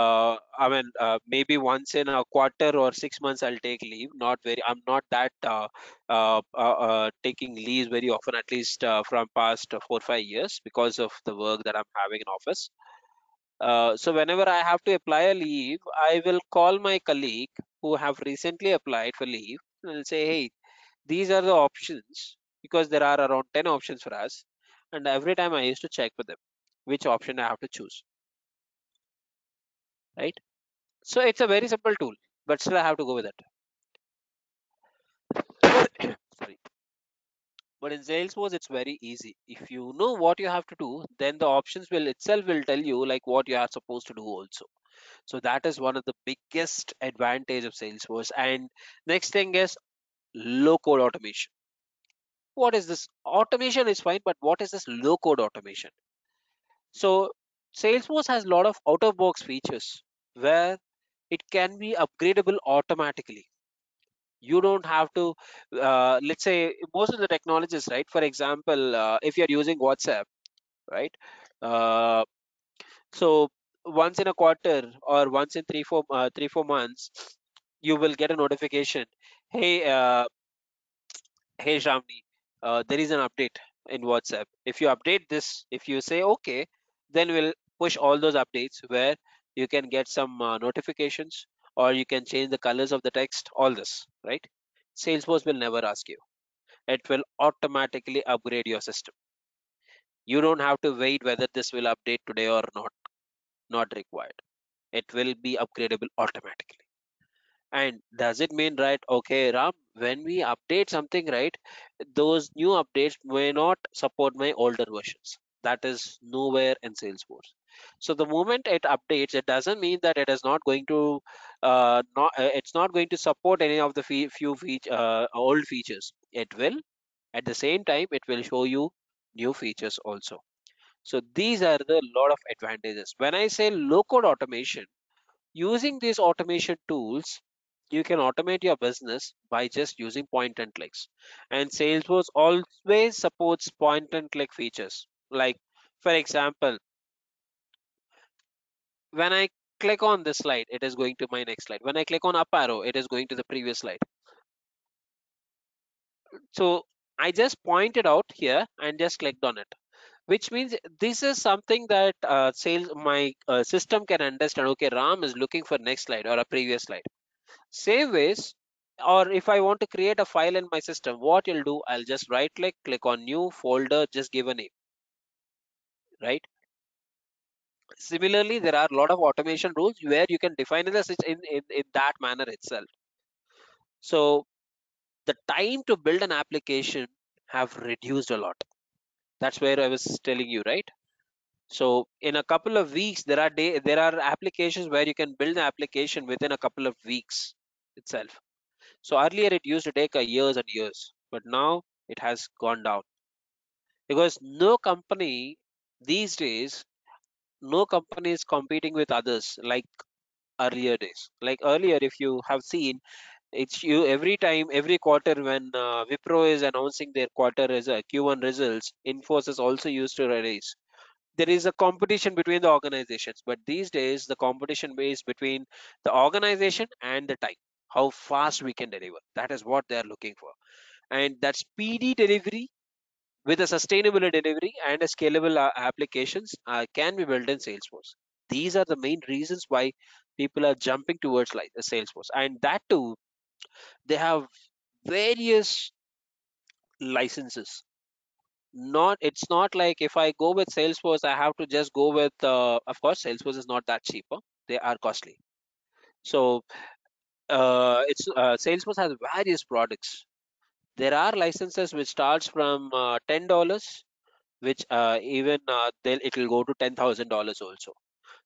Speaker 2: uh, I mean, uh, maybe once in a quarter or six months I'll take leave. Not very. I'm not that uh, uh, uh, uh, taking leaves very often. At least from past four five years because of the work that I'm having in office. So whenever I have to apply a leave, I will call my colleague who have recently applied for leave and say, hey, these are the options because there are around 10 options for us. And every time I used to check with them which option I have to choose. Right? So it's a very simple tool, but still I have to go with it. <coughs> Sorry. But in Salesforce, it's very easy. If you know what you have to do, then the options will itself will tell you like what you are supposed to do also. So that is one of the biggest advantage of Salesforce. And next thing is low code automation. What is this? Automation is fine, but what is this low code automation? So Salesforce has a lot of out of box features where it can be upgradable automatically. You don't have to uh, let's say most of the technologies right for example uh, if you're using whatsapp right uh, so once in a quarter or once in three four uh, three four months you will get a notification hey uh, hey Shamni, uh, there is an update in whatsapp. If you update this if you say okay then we'll push all those updates where you can get some uh, notifications or you can change the colors of the text all this right? Salesforce will never ask you. It will automatically upgrade your system. You don't have to wait whether this will update today or not not required. It will be upgradable automatically. And does it mean right okay ram when we update something right those new updates may not support my older versions. That is nowhere in salesforce so the moment it updates it doesn't mean that it is not going to uh, not uh, it's not going to support any of the fe- few feature, uh, old features. It will. At the same time it will show you new features also. So these are the lot of advantages. When i say low code automation using these automation tools you can automate your business by just using point and clicks. And salesforce always supports point and click features. Like for example when i click on this slide it is going to my next slide. When i click on up arrow it is going to the previous slide. So i just pointed out here and just clicked on it which means this is something that uh, sales my uh, system can understand okay ram is looking for next slide or a previous slide. Same ways or if i want to create a file in my system what you'll do i'll just right click click on new folder just give a name. Right similarly there are a lot of automation rules where you can define this in, in, in that manner itself. So the time to build an application have reduced a lot. That's where i was telling you right? So in a couple of weeks there are day there are applications where you can build an application within a couple of weeks itself. So earlier it used to take a years and years but now it has gone down. Because no company these days no company is competing with others like earlier days. Like earlier if you have seen it's you every time every quarter when uh, wipro is announcing their quarter as a q1 results infosys also used to release. There is a competition between the organizations but these days the competition is between the organization and the time how fast we can deliver. That is what they are looking for. And that speedy delivery with a sustainable delivery and a scalable uh, applications uh, can be built in salesforce. These are the main reasons why people are jumping towards like salesforce. And that too they have various licenses. Not it's not like if i go with salesforce i have to just go with uh, of course salesforce is not that cheaper they are costly. So uh, it's uh, salesforce has various products there are licenses which starts from uh, $10 which uh, even uh, then it will go to $10000 also.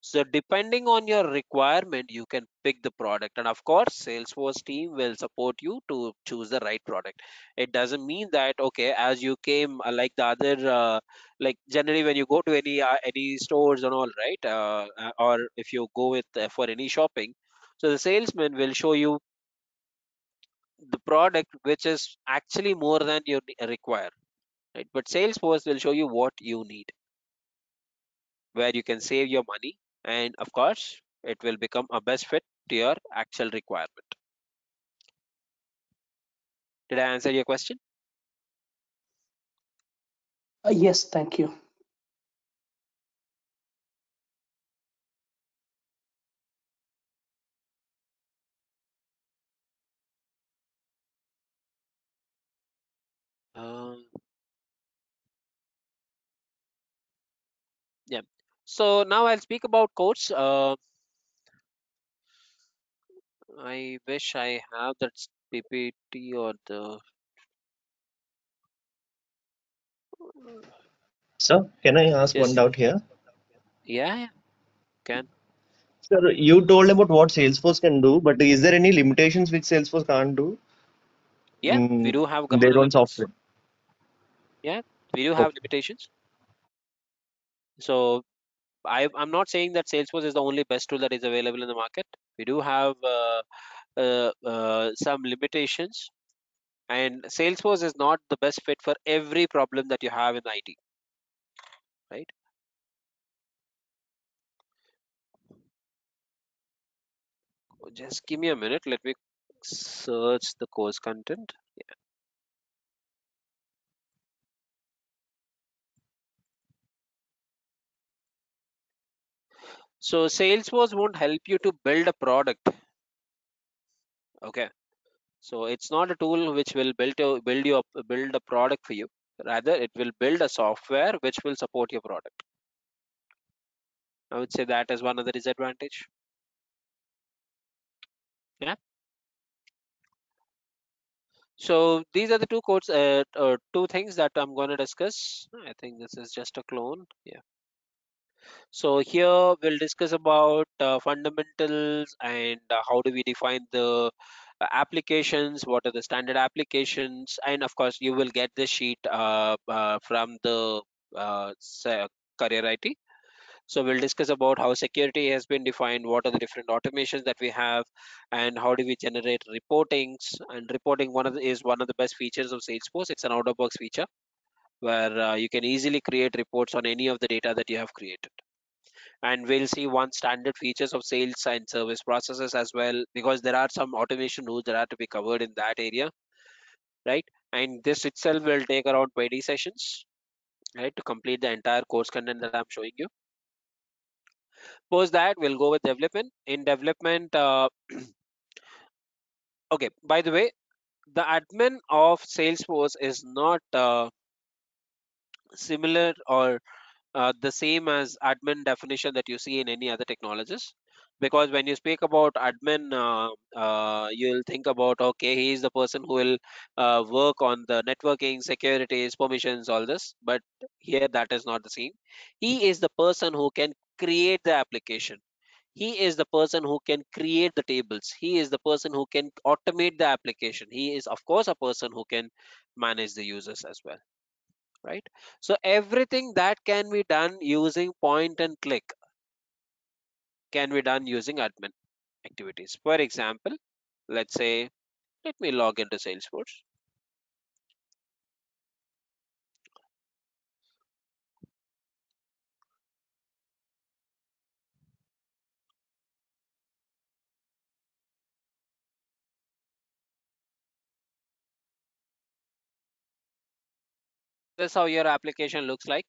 Speaker 2: So depending on your requirement you can pick the product. And of course salesforce team will support you to choose the right product. It doesn't mean that okay as you came uh, like the other uh, like generally when you go to any uh, any stores and all right uh, or if you go with for any shopping so the salesman will show you the product which is actually more than you require right but salesforce will show you what you need where you can save your money and of course it will become a best fit to your actual requirement. Did I answer your question?
Speaker 5: Uh, yes, thank you.
Speaker 2: Um, yeah. So now I'll speak about codes. Uh, I wish I have that PPT or the.
Speaker 3: Sir, can I ask
Speaker 2: Yes.
Speaker 3: one doubt here?
Speaker 2: Yeah, yeah, can.
Speaker 3: Sir, you told about what Salesforce can do, but is there any limitations which Salesforce can't do
Speaker 2: Yeah, we do have
Speaker 3: their own
Speaker 2: limits.
Speaker 3: software?
Speaker 2: Yeah, we do have
Speaker 3: Okay.
Speaker 2: limitations. So I, I'm not saying that Salesforce is the only best tool that is available in the market. We do have uh, uh, uh, some limitations, and Salesforce is not the best fit for every problem that you have in IT, right? Just give me a minute. Let me search the course content. So Salesforce won't help you to build a product. Okay. So it's not a tool which will build a, build you up, build a product for you. Rather, it will build a software which will support your product. I would say that is one of the disadvantage. Yeah. So these are the two codes, uh, uh, two things that I'm going to discuss. I think this is just a clone. Yeah. So here we'll discuss about uh, fundamentals and uh, how do we define the uh, applications, what are the standard applications, and of course you will get the sheet uh, uh, from the career IT. So we'll discuss about how security has been defined, what are the different automations that we have, and how do we generate reportings. And reporting one of the, is one of the best features of Salesforce. It's an out-of-box feature where uh, you can easily create reports on any of the data that you have created. And we'll see one standard features of sales and service processes as well, because there are some automation rules that are to be covered in that area, right? And this itself will take around 20 sessions, right, to complete the entire course content that I'm showing you. Post that, we'll go with development. In development, uh, <clears throat> okay, by the way, the admin of Salesforce is not uh, similar or uh, the same as admin definition that you see in any other technologies. Because when you speak about admin, uh, uh, you'll think about, okay, he is the person who will uh, work on the networking, securities, permissions, all this. But here that is not the same. He is the person who can create the application he is the person who can create the tables he is the person who can automate the application he is of course a person who can manage the users as well right? So everything that can be done using point and click can be done using admin activities. For example let's say let me log into salesforce this is how your application looks like.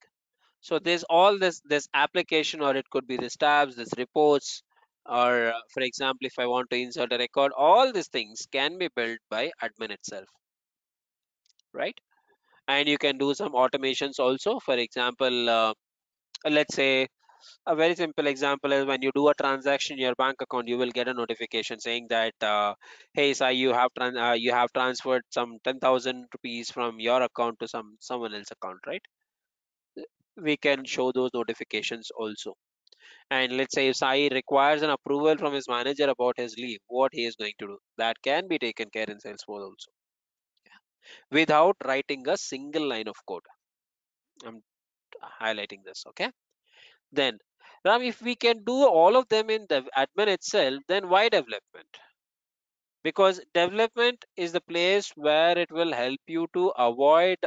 Speaker 2: So there's all this this application or it could be this tabs this reports or uh, for example if i want to insert a record all these things can be built by admin itself right? And you can do some automations also. For example uh, let's say a very simple example is when you do a transaction in your bank account you will get a notification saying that uh, hey sai you have uh, you have transferred some 10000 rupees from your account to some someone else account right? We can show those notifications also. And let's say if sai requires an approval from his manager about his leave what he is going to do? That can be taken care in salesforce also. Without writing a single line of code. I'm highlighting this okay then Ram, if we can do all of them in the admin itself then why development because development is the place where it will help you to avoid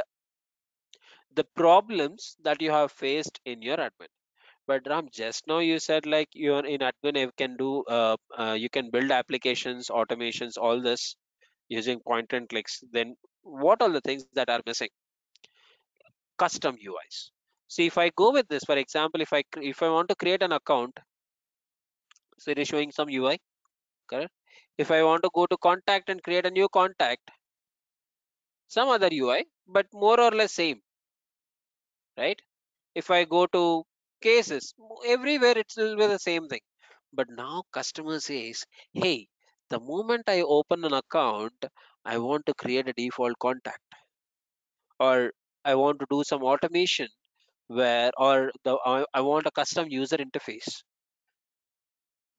Speaker 2: the problems that you have faced in your admin But Ram, just now you said like you are in admin you can do uh, uh, you can build applications, automations, all this using point and clicks. Then what are the things that are missing? Custom UIs. See, if I go with this, for example, if I if I want to create an account, so it is showing some UI, correct? If I want to go to contact and create a new contact, some other UI, but more or less same, right? If I go to cases, everywhere it will be the same thing. But now customer says, hey, the moment I open an account, I want to create a default contact or I want to do some automation where or the I, I want a custom user interface.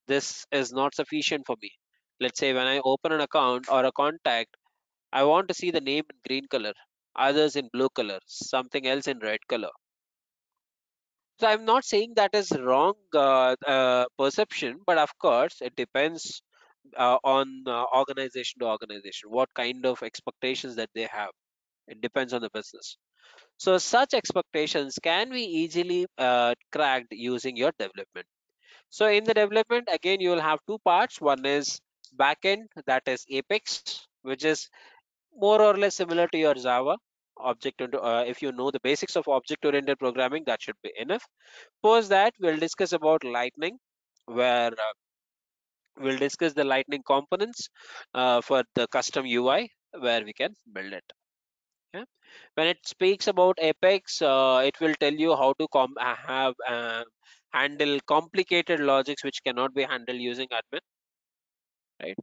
Speaker 2: This is not sufficient for me. Let's say when I open an account or a contact, I want to see the name in green color, others in blue color, something else in red color. So I'm not saying that is wrong uh, uh, perception, but of course it depends uh, on uh, organization to organization, what kind of expectations that they have. It depends on the business. So such expectations can be easily uh, cracked using your development. So in the development, again, you will have two parts. One is backend, that is Apex, which is more or less similar to your Java object. Uh, if you know the basics of object-oriented programming, that should be enough. Post that, we'll discuss about Lightning, where uh, we'll discuss the Lightning components uh, for the custom UI, where we can build it. When it speaks about Apex, uh, it will tell you how to have uh, handle complicated logics which cannot be handled using admin, right?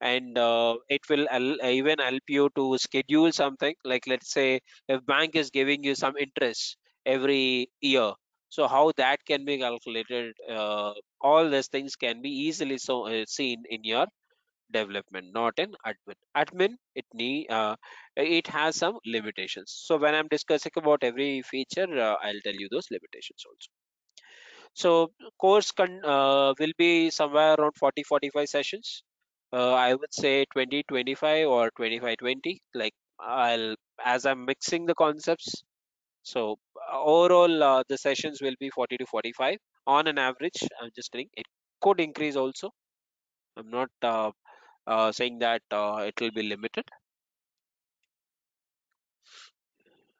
Speaker 2: And uh, it will even help you to schedule something like let's say if bank is giving you some interest every year, so how that can be calculated, uh, all these things can be easily so uh, seen in your development not in admin. Admin it need uh, it has some limitations. So when i'm discussing about every feature uh, i'll tell you those limitations also. So course can uh, will be somewhere around 40 45 sessions. Uh, i would say 20 25 or 25 20 like i'll as i'm mixing the concepts. So overall uh, the sessions will be 40 to 45 on an average i'm just saying it could increase also. I'm not uh, uh, saying that uh, it will be limited.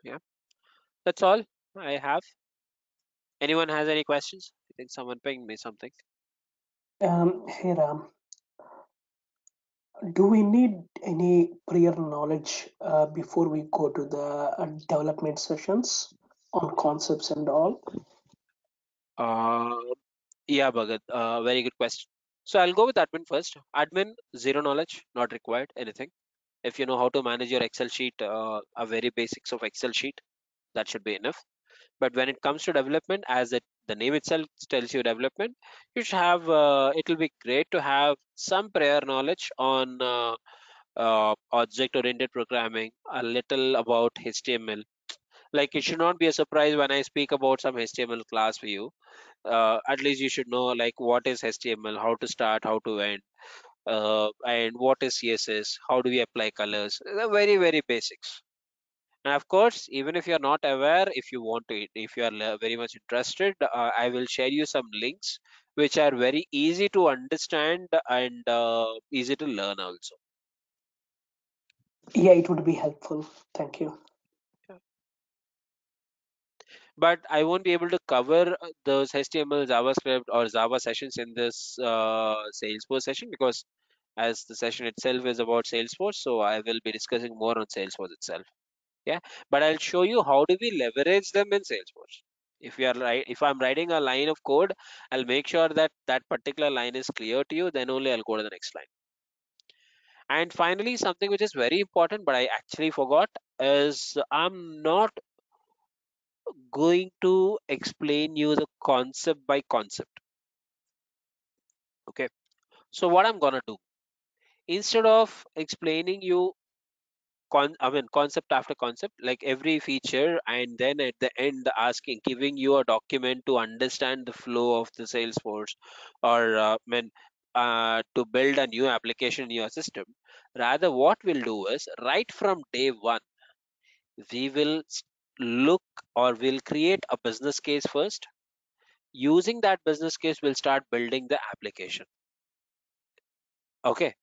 Speaker 2: Yeah, that's all I have. Anyone has any questions? I think someone pinged me something.
Speaker 5: Um, hey Ram, do we need any prior knowledge uh, before we go to the uh, development sessions on concepts and all?
Speaker 2: Uh, yeah, Bhagat, uh, very good question. So I'll go with admin first. Admin, zero knowledge, not required, anything. If you know how to manage your Excel sheet, uh, a very basics of Excel sheet, that should be enough. But when it comes to development, as it the name itself tells you development, you should have. Uh, it will be great to have some prior knowledge on uh, uh, object-oriented programming, a little about HTML. Like it should not be a surprise when I speak about some HTML class view. Uh, at least you should know like what is HTML, how to start, how to end, uh, and what is CSS, how do we apply colors. The very very basics. And of course even if you're not aware if you want to if you are very much interested uh, i will share you some links which are very easy to understand and uh, easy to learn also.
Speaker 5: Yeah it would be helpful. Thank you
Speaker 2: but i won't be able to cover uh, those html javascript or java sessions in this uh, salesforce session because as the session itself is about salesforce so i will be discussing more on salesforce itself. Yeah but i'll show you how do we leverage them in salesforce. If you are right if i'm writing a line of code i'll make sure that that particular line is clear to you then only i'll go to the next line. And finally something which is very important but i actually forgot is i'm not going to explain you the concept by concept okay so what i'm gonna do instead of explaining you con I mean concept after concept, like every feature, and then at the end asking, giving you a document to understand the flow of the Salesforce, or uh, I mean uh, to build a new application in your system. Rather, what we'll do is right from day one, we will look or we'll create a business case first. using that business case we'll start building the application. Okay?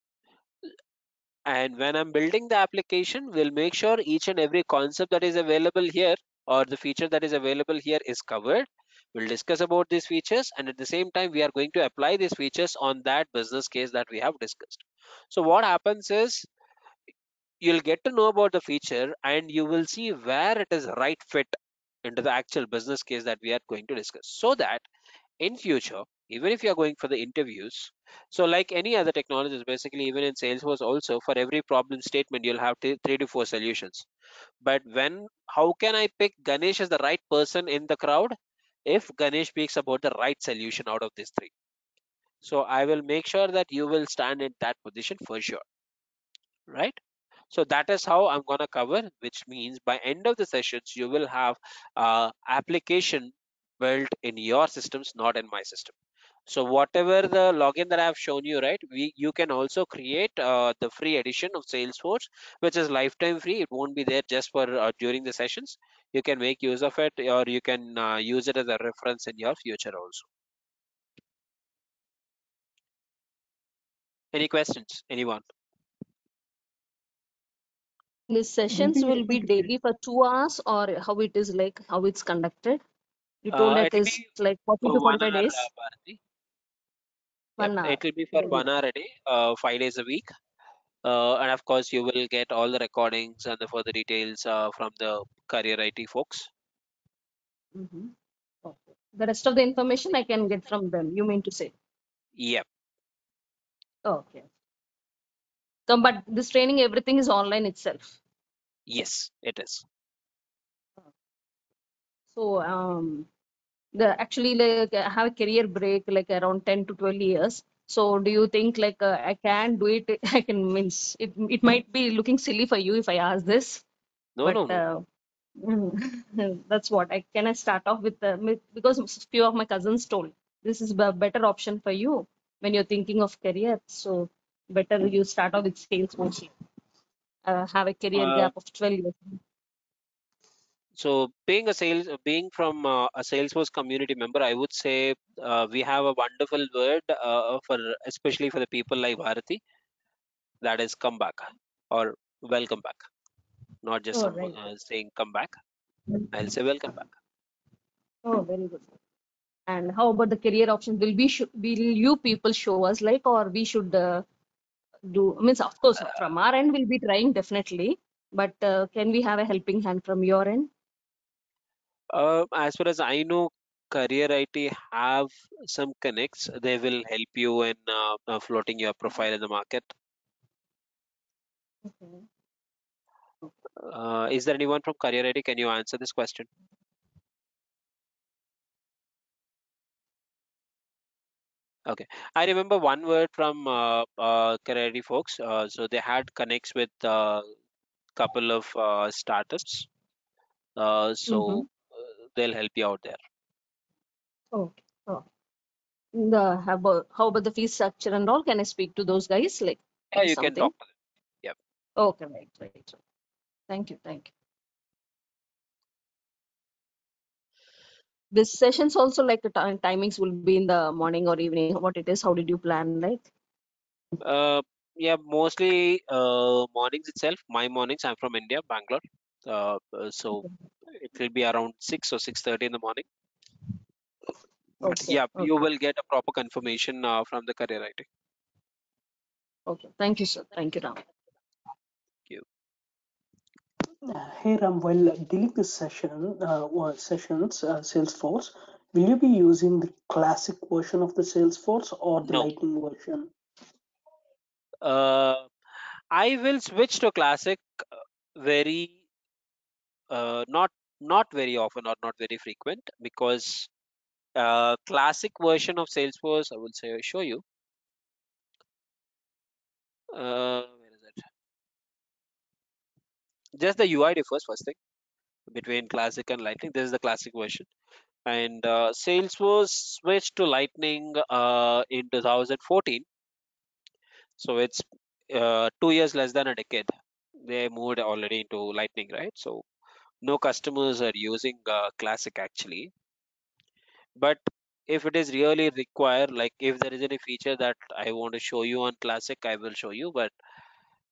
Speaker 2: And when i'm building the application we'll make sure each and every concept that is available here or the feature that is available here is covered. We'll discuss about these features and at the same time we are going to apply these features on that business case that we have discussed. So what happens is you'll get to know about the feature and you will see where it is right fit into the actual business case that we are going to discuss. So that in future even if you are going for the interviews so like any other technologies basically even in salesforce also for every problem statement you'll have three to four solutions. But when how can i pick ganesh as the right person in the crowd if ganesh speaks about the right solution out of these three? So i will make sure that you will stand in that position for sure. Right so that is how i'm going to cover which means by end of the sessions you will have uh, application built in your systems not in my system. So whatever the login that i have shown you right we you can also create uh, the free edition of salesforce which is lifetime free. It won't be there just for uh, during the sessions. You can make use of it or you can uh, use it as a reference in your future also. Any questions? Anyone
Speaker 6: the sessions will be daily for two hours or how it is like how it's conducted? You told
Speaker 2: uh,
Speaker 6: it is like 40 to 45 days.
Speaker 2: Bharati.
Speaker 6: one
Speaker 2: yep,
Speaker 6: hour.
Speaker 2: it will be for one hour a day uh, five days a week. Uh, and of course you will get all the recordings and the further details uh, from the career it folks.
Speaker 6: Mm -hmm. okay. the rest of the information i can get from them you mean to say?
Speaker 2: Yep.
Speaker 6: Okay so but this training everything is online itself.
Speaker 2: Yes it is.
Speaker 6: So um the actually like I have a career break like around 10 to 12 years. So do you think like uh, i can do it? <laughs> I can means it, it might be looking silly for you if i ask this.
Speaker 2: No
Speaker 6: but
Speaker 2: no, no.
Speaker 6: Uh, <laughs> that's what i can i start off with, uh, with because few of my cousins told this is a better option for you when you're thinking of career. So better you start off with sales mostly uh, have a career
Speaker 2: uh,
Speaker 6: gap of 12 years.
Speaker 2: So being a sales being from uh, a salesforce community member i would say uh, we have a wonderful word uh, for especially for the people like bharati. That is come back or welcome back. Not just
Speaker 6: oh,
Speaker 2: some,
Speaker 6: right.
Speaker 2: uh, saying come back. I'll say welcome back.
Speaker 6: Oh very good and how about the career options? Will we will you people show us like or we should uh, do I means of course from our end we'll be trying definitely but uh, can we have a helping hand from your end?
Speaker 2: Uh, as far as i know career it have some connects. They will help you in uh, uh, floating your profile in the market.
Speaker 6: Okay.
Speaker 2: Uh, is there anyone from career it can you answer this question okay i remember one word from uh, uh, career folks uh, so they had connects with a uh, couple of uh, startups uh, so
Speaker 6: mm -hmm.
Speaker 2: they'll help you out there
Speaker 6: okay oh. the how about how about the fee structure and all can i speak to those guys like
Speaker 2: yeah you
Speaker 6: something?
Speaker 2: can talk to them yep
Speaker 6: okay right, right. thank you thank you this sessions also like the timings will be in the morning or evening. What it is how did you plan like
Speaker 2: uh yeah mostly uh mornings itself. My mornings i'm from india bangalore. Uh, uh so okay. it will be around 6 or 6 30 in the morning. But
Speaker 6: okay.
Speaker 2: yeah
Speaker 6: okay.
Speaker 2: you will get a proper confirmation uh, from the Career IT
Speaker 6: okay thank you sir. Thank you ram.
Speaker 2: thank you
Speaker 5: hey ram while dealing this session uh, sessions uh, salesforce will you be using the classic version of the salesforce or the
Speaker 2: no.
Speaker 5: lightning version
Speaker 2: uh i will switch to classic very uh, not not very often or not very frequent because uh, classic version of Salesforce, I will say show you. Uh, where is it? Just the UI differs first thing between classic and lightning. This is the classic version. And uh, Salesforce switched to lightning uh, in 2014. So it's uh, two years less than a decade. They moved already into lightning, right? So no customers are using uh, classic actually. But if it is really required, like if there is any feature that I want to show you on Classic, I will show you. But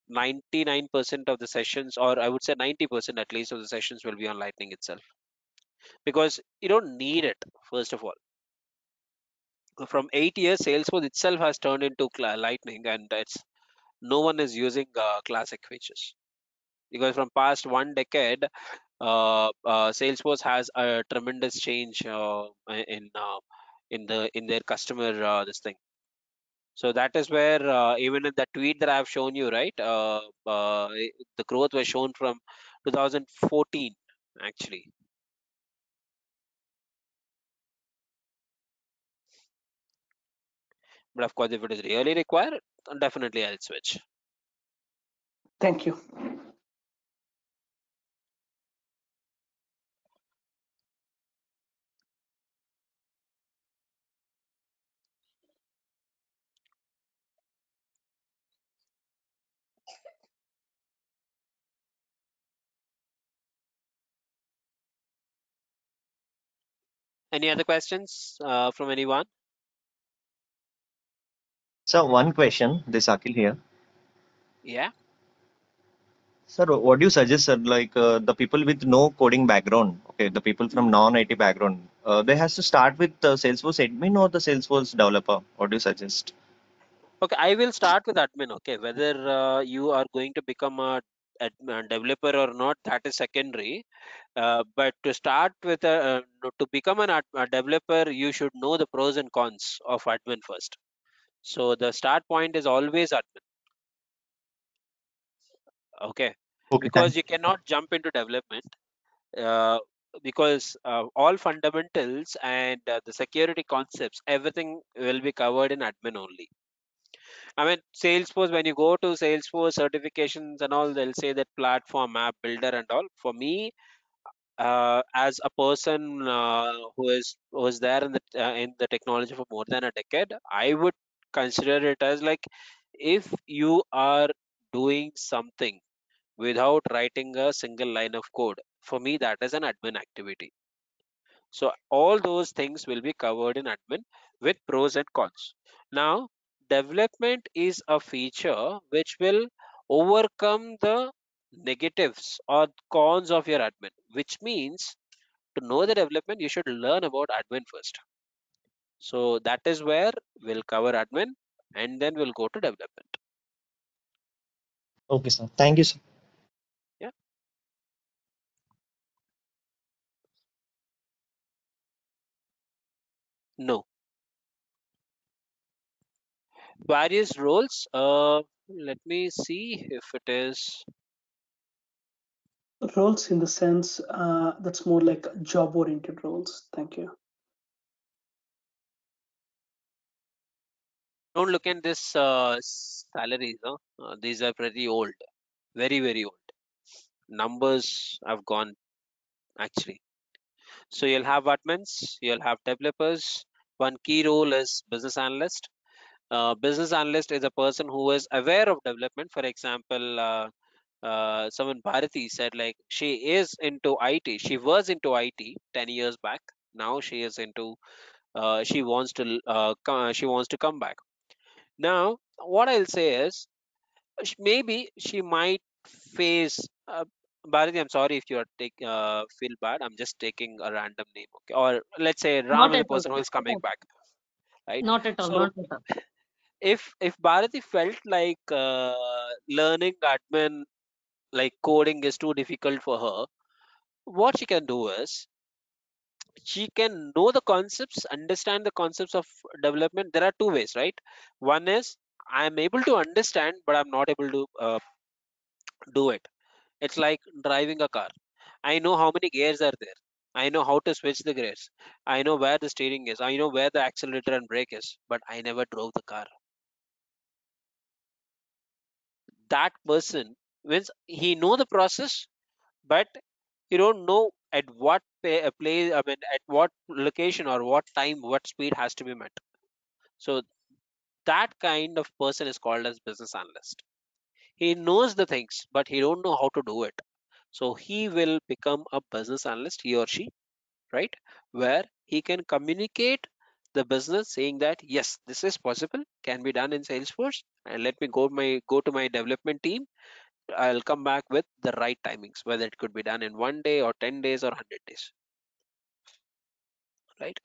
Speaker 2: 99% of the sessions, or I would say 90% at least of the sessions, will be on Lightning itself, because you don't need it. First of all, from eight years, Salesforce itself has turned into Lightning, and it's no one is using uh, Classic features because from past one decade uh, uh, Salesforce has a tremendous change uh, in uh, in the in their customer uh, this thing. So that is where uh, even in the tweet that I've shown you, right, uh, uh, the growth was shown from 2014 actually. But of course, if it is really required, definitely I'll switch.
Speaker 5: Thank you.
Speaker 2: Any other questions uh, from anyone?
Speaker 3: So one question, this Akhil here.
Speaker 2: Yeah.
Speaker 3: Sir, what do you suggest, sir? Like uh, the people with no coding background, okay, the people from non-IT background, uh, they has to start with the Salesforce admin or the Salesforce developer. What do you suggest?
Speaker 2: Okay, I will start with admin. Okay, whether uh, you are going to become a, a, a developer or not, that is secondary. Uh, but to start with a, uh, to become an a developer, you should know the pros and cons of admin first. So the start point is always admin. Okay,
Speaker 3: Okay,
Speaker 2: because you cannot jump into development. Uh, because uh, all fundamentals and uh, the security concepts, everything will be covered in admin only. I mean, Salesforce, when you go to Salesforce certifications and all, they'll say that platform app builder and all. For me, uh, as a person uh, who is who is there in the uh, in the technology for more than a decade, I would consider it as like if you are doing something without writing a single line of code, for me that is an admin activity. So all those things will be covered in admin with pros and cons. Now, development is a feature which will overcome the negatives or cons of your admin, which means to know the development, you should learn about admin first. So that is where we'll cover admin and then we'll go to development.
Speaker 3: Okay, sir. Thank you, sir.
Speaker 2: Yeah. No. Various roles. Uh, let me see if it is.
Speaker 5: Roles in the sense uh, that's more like job oriented roles. Thank you.
Speaker 2: Don't look at this uh, salaries. Huh? Uh, these are pretty old, very very old. Numbers have gone actually. So you'll have admins, you'll have developers. One key role is business analyst. Uh, business analyst is a person who is aware of development. For example, uh, uh, someone Bharati said like she is into IT. She was into IT 10 years back. Now she is into. Uh, she wants to. Uh, she wants to come back. Now, what I'll say is, maybe she might face. Uh, Bharati, I'm sorry if you are take uh, feel bad. I'm just taking a random name, okay? Or let's say Ram is a person who is coming back, right?
Speaker 6: Not at all.
Speaker 2: So
Speaker 6: Not at all.
Speaker 2: If if Bharati felt like uh, learning admin like coding is too difficult for her, what she can do is she can know the concepts, understand the concepts of development. There are two ways, right? One is I am able to understand, but I'm not able to uh, do it. It's like driving a car. I know how many gears are there. I know how to switch the gears. I know where the steering is. I know where the accelerator and brake is, but I never drove the car. That person means he know the process, but you don't know at what pa- uh, place i mean at what location or what time what speed has to be met. So that kind of person is called as business analyst. He knows the things but he don't know how to do it. So he will become a business analyst he or she right? Where he can communicate the business saying that yes this is possible can be done in salesforce and let me go my go to my development team. I'll come back with the right timings whether it could be done in one day or 10 days or 100 days. Right?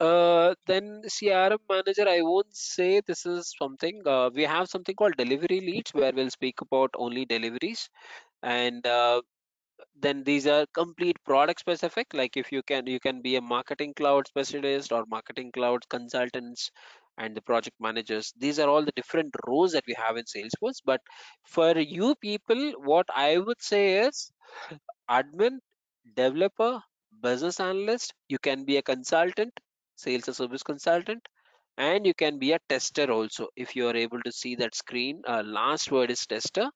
Speaker 2: Uh, then crm manager i won't say this is something uh, we have something called delivery leads where we'll speak about only deliveries. And uh, then these are complete product specific. Like if you can you can be a marketing cloud specialist or marketing cloud consultants and the project managers. These are all the different roles that we have in salesforce. But for you people what i would say is admin developer business analyst you can be a consultant sales and service consultant and you can be a tester also if you are able to see that screen. Uh, last word is tester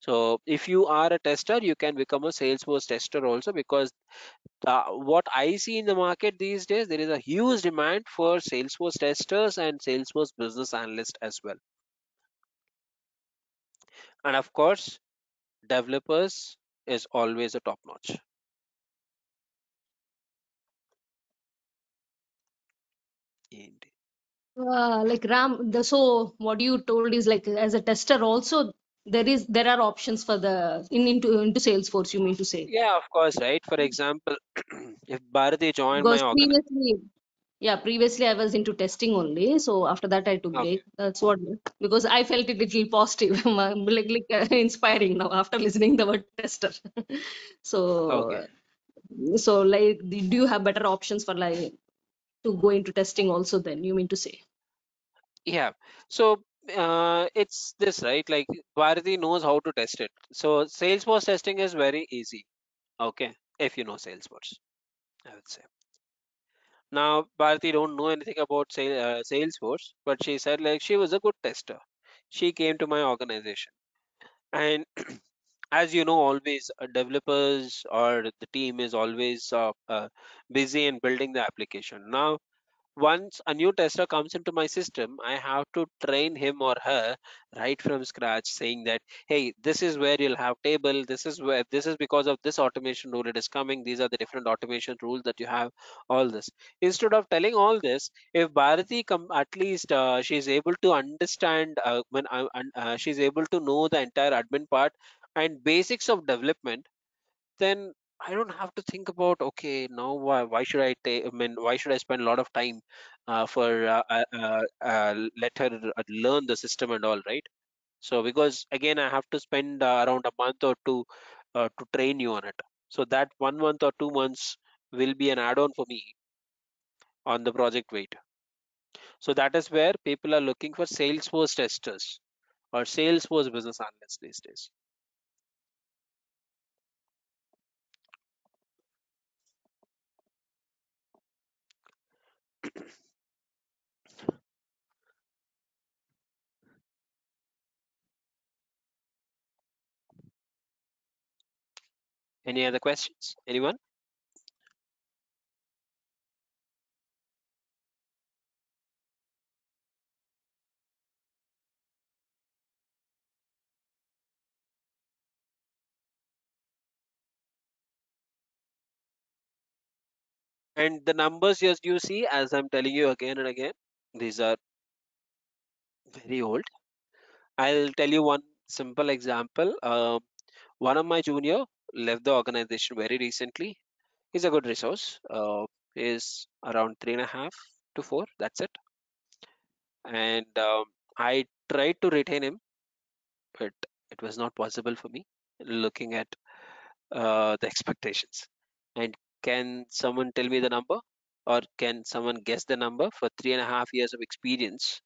Speaker 2: so if you are a tester, you can become a Salesforce tester also because uh, what I see in the market these days, there is a huge demand for Salesforce testers and Salesforce business analysts as well. And of course, developers is always a top notch. Indeed.
Speaker 6: Uh, like Ram, the, so what you told is like as a tester also there is there are options for the in into into Salesforce. You mean to say?
Speaker 2: Yeah, of course, right? For example, <clears throat> if Bharati joined
Speaker 6: Because
Speaker 2: my
Speaker 6: previously, yeah, previously I was into testing only. So after that I took
Speaker 2: okay,
Speaker 6: Gate. That's what because I felt it little positive, <laughs> like, like uh, inspiring now after listening the word tester. <laughs> so
Speaker 2: okay,
Speaker 6: so like do you have better options for like to go into testing also? Then you mean to say?
Speaker 2: yeah. So uh, it's this, right? Like Bharati knows how to test it. So Salesforce testing is very easy. Okay, if you know Salesforce, I would say. Now, Bharati don't know anything about sale, uh, Salesforce, but she said like she was a good tester. She came to my organization, and <clears throat> as you know, always uh, developers or the team is always uh, uh, busy in building the application. Now, once a new tester comes into my system, I have to train him or her right from scratch, saying that, hey, this is where you'll have table, this is where this is because of this automation rule. It is coming, these are the different automation rules that you have, all this. Instead of telling all this, if Bharati come at least uh, she's able to understand uh, when uh, uh, she's able to know the entire admin part and basics of development then I don't have to think about okay now why why should I take I mean why should I spend a lot of time uh, for uh, uh, uh, uh, let her uh, learn the system and all right? So because again I have to spend uh, around a month or two uh, to train you on it. So that one month or two months will be an add-on for me on the project weight. So that is where people are looking for Salesforce testers or Salesforce business analysts these days any other questions? Anyone And the numbers as you see, as I'm telling you again and again, these are very old. I'll tell you one simple example. Uh, one of my junior left the organization very recently. He's a good resource. Uh, is around three and a half to four. That's it. And um, I tried to retain him, but it was not possible for me. Looking at uh, the expectations. And can someone tell me the number? Or can someone guess the number for three and a half years of experience?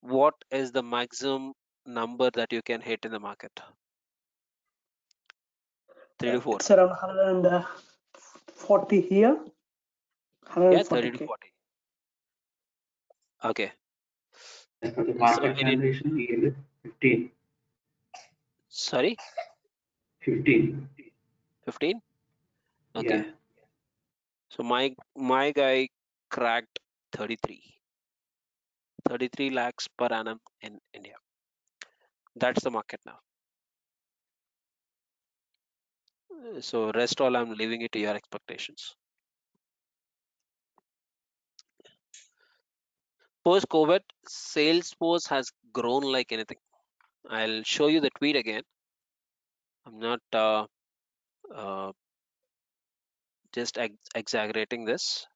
Speaker 2: What is the maximum number that you can hit in the market? Three to uh, four.
Speaker 5: It's around 140 uh, here.
Speaker 2: Yeah, 30 to
Speaker 5: 140K.
Speaker 2: 40. Okay.
Speaker 4: As per the
Speaker 2: So
Speaker 4: market
Speaker 2: in
Speaker 4: valuation, it 15.
Speaker 2: sorry,
Speaker 4: 15.
Speaker 2: 15? Okay.
Speaker 4: Yeah.
Speaker 2: So my my guy cracked 33. 33 lakhs per annum in India. That's the market now. So rest all I'm leaving it to your expectations. post COVID, Salesforce has grown like anything. I'll show you the tweet again. I'm not uh, uh, just ex exaggerating this.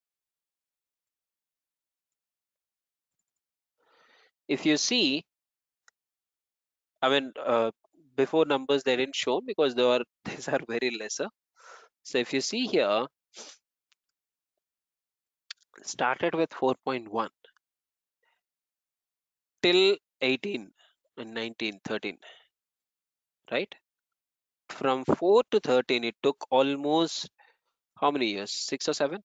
Speaker 2: If you see, I mean, uh, before numbers they didn't show because they are <laughs> these are very lesser. So if you see here, started with 4.1 till 18 and 19, 13, right? From 4 to 13, it took almost how many years? Six or seven?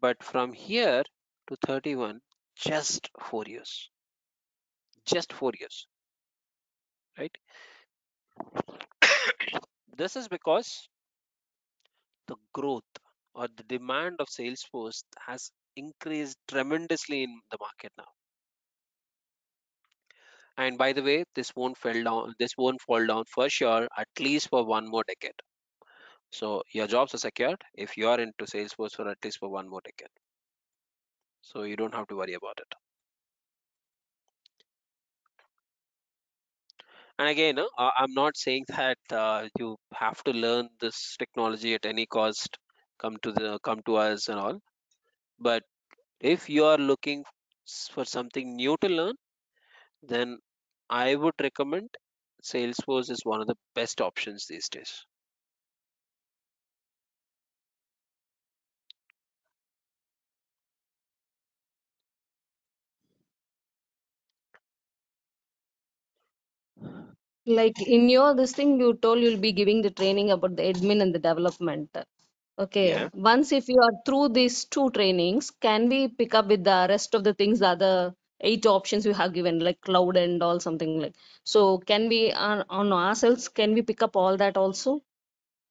Speaker 2: But from here to 31, just four years. Just four years, right? <coughs> this is because the growth or the demand of Salesforce has increased tremendously in the market now. And by the way, this won't fall down. This won't fall down for sure, at least for one more decade. So your jobs are secured if you are into Salesforce for at least for one more decade. So you don't have to worry about it. And again, uh, I'm not saying that uh, you have to learn this technology at any cost. Come to the come to us and all. But if you are looking for something new to learn, then I would recommend Salesforce is one of the best options these days.
Speaker 6: Like in your this thing you told you'll be giving the training about the admin and the development okay
Speaker 2: Yeah.
Speaker 6: once if you are through these two trainings can we pick up with the rest of the things the other eight options you have given like cloud and all something like so can we on, on ourselves can we pick up all that also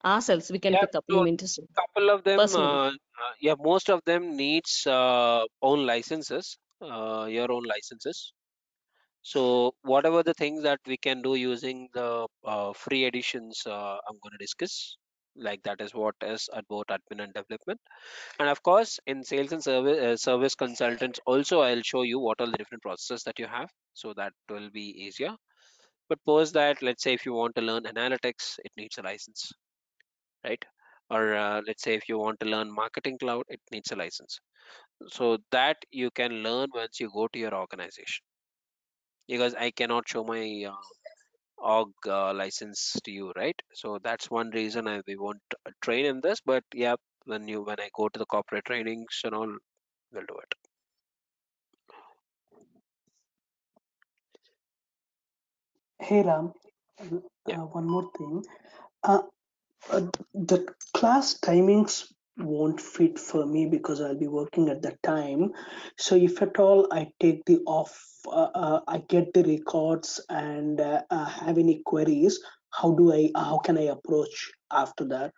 Speaker 6: ourselves we can
Speaker 2: Yeah.
Speaker 6: pick up
Speaker 2: So
Speaker 6: say
Speaker 2: couple of them, uh, uh, yeah, most of them needs uh, own licenses, uh, your own licenses. So whatever the things that we can do using the uh, free editions, uh, I'm going to discuss. Like that is what is about admin and development. And of course, in sales and service uh, service consultants, also I'll show you what are the different processes that you have, so that will be easier. But post that, let's say if you want to learn analytics, it needs a license, right? Or uh, let's say if you want to learn marketing cloud, it needs a license. So that you can learn once you go to your organization because I cannot show my uh, org uh, license to you, right? So that's one reason I we won't uh, train in this. But yeah, when you when I go to the corporate trainings and all, we'll do it.
Speaker 5: Hey Ram, uh, one more thing. Uh, uh, the class timings won't fit for me because I'll be working at that time. So if at all I take the off, uh, uh, I get the records and uh, uh, have any queries, how do I, how can I approach after that?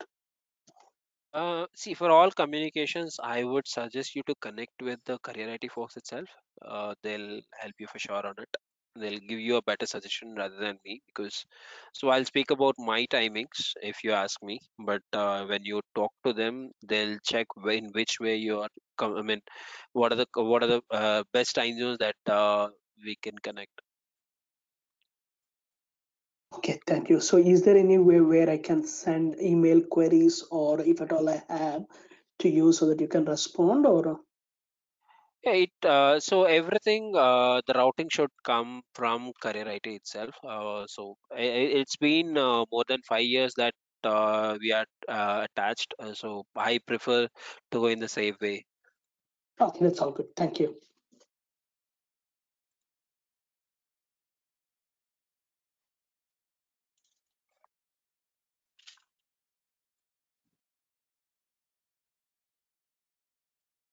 Speaker 2: Uh, see, for all communications, I would suggest you to connect with the Career IT folks itself. Uh, they'll help you for sure on it. They'll give you a better suggestion rather than me because. So I'll speak about my timings if you ask me. But uh, when you talk to them, they'll check in which way you are. Com- I mean, what are the what are the uh, best time zones that uh, we can connect.
Speaker 5: Okay, thank you. So is there any way where I can send email queries or if at all I have to you so that you can respond or?
Speaker 2: Yeah, it uh, so everything uh, the routing should come from Career IT itself. Uh, so i i- it's been uh, more than five years that uh, we are uh, attached. Uh, so I prefer to go in the safe way.
Speaker 5: Okay, that's all good. Thank you.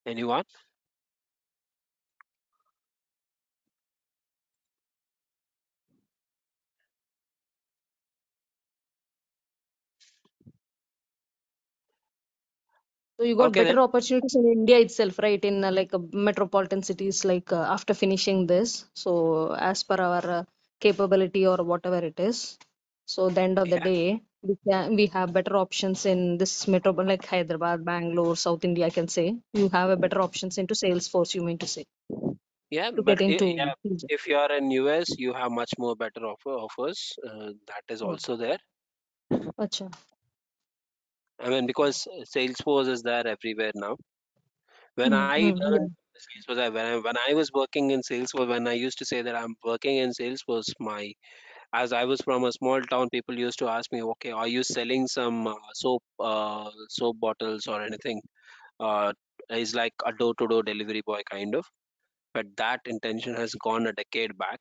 Speaker 2: Anyone?
Speaker 6: So you got
Speaker 2: Okay then.
Speaker 6: better opportunities in India itself, right? In uh, like uh, metropolitan cities, like uh, after finishing this. So as per our uh, capability or whatever it is. So the end of the day, we can we have better options in this metro like Hyderabad, Bangalore, South India. I can say you have a better options into Salesforce. You mean to say?
Speaker 2: Yeah,
Speaker 6: to
Speaker 2: but
Speaker 6: into
Speaker 2: yeah, if you are in US, you have much more better offer offers. Uh, that is
Speaker 6: Oh,
Speaker 2: also there.
Speaker 6: acha.
Speaker 2: I mean, because Salesforce is there everywhere now. When
Speaker 6: Hmm,
Speaker 2: I
Speaker 6: hmm,
Speaker 2: learned. Salesforce, when I when I was working in Salesforce, when I used to say that I'm working in Salesforce, my as I was from a small town, people used to ask me, okay, are you selling some uh, soap uh, soap bottles or anything? Uh, is like a door-to-door delivery boy kind of. But that intention has gone a decade back.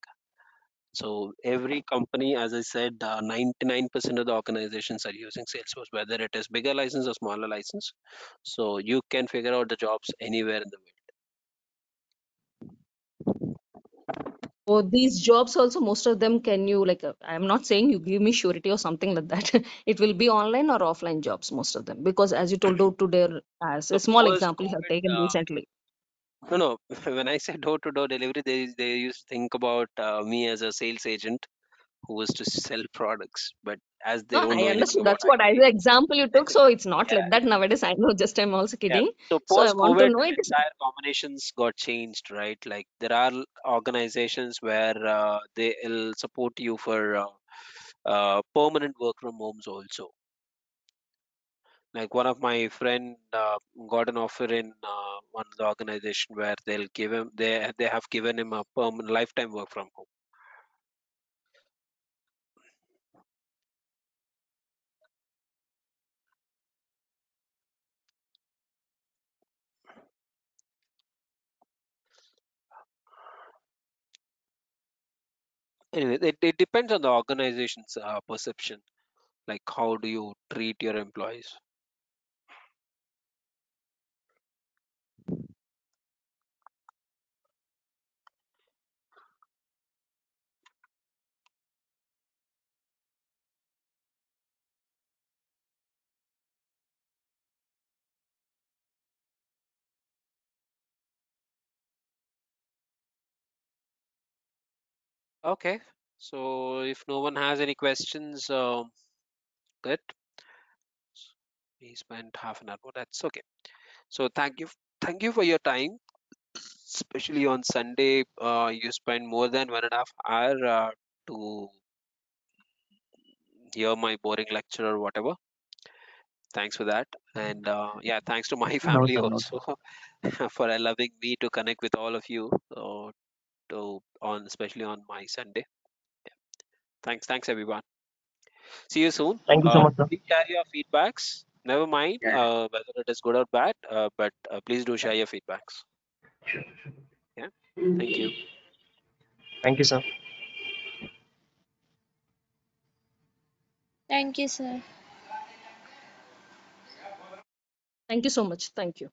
Speaker 2: So every company, as I said, uh, 99% of the organizations are using Salesforce, whether it is bigger license or smaller license. So you can figure out the jobs anywhere in the world.
Speaker 6: So these jobs also, most of them, can you like? Uh, I'm not saying you give me surety or something like that. <laughs> it will be online or offline jobs, most of them, because as you told, door today, as a small example you have taken
Speaker 2: uh,
Speaker 6: recently.
Speaker 2: No, no. <laughs> When I say door-to-door delivery, they they used to think about uh, me as a sales agent who was to sell products. But as they
Speaker 6: No,
Speaker 2: don't
Speaker 6: I
Speaker 2: know anything
Speaker 6: understood.
Speaker 2: about
Speaker 6: That's what I the example you took. So it's not
Speaker 2: yeah,
Speaker 6: like that nowadays. I know. Just I'm also
Speaker 2: yeah.
Speaker 6: kidding.
Speaker 2: So
Speaker 6: So I want to
Speaker 2: COVID,
Speaker 6: know it is.
Speaker 2: entire combinations got changed, right? Like there are organizations where uh, they'll support you for uh, uh, permanent work from homes also. Like one of my friend uh, got an offer in uh, one of the organization where they'll give him they they have given him a permanent lifetime work from home. Anyway, it, it depends on the organization's uh, perception. Like how do you treat your employees? Okay, so if no one has any questions, um, good. We spent half an hour, but that's okay. So thank you, thank you for your time, especially on Sunday. Uh, you spent more than one and a half hour uh, to hear my boring lecture or whatever. Thanks for that, and uh, yeah, thanks to my <laughs> family
Speaker 3: sir, no, sir.
Speaker 2: also <laughs> for allowing me to connect with all of you. Uh, to on especially on my Sunday. Yeah. Thanks, thanks everyone. See you soon.
Speaker 3: Thank you so
Speaker 2: Uh,
Speaker 3: much, sir.
Speaker 2: please share your feedbacks. Never mind
Speaker 4: Yeah,
Speaker 2: uh, whether it is good or bad, uh, but uh, please do share your feedbacks.
Speaker 4: sure, sure.
Speaker 2: Yeah. Thank you.
Speaker 3: Thank you, sir.
Speaker 7: Thank you, sir.
Speaker 6: Thank you so much. Thank you.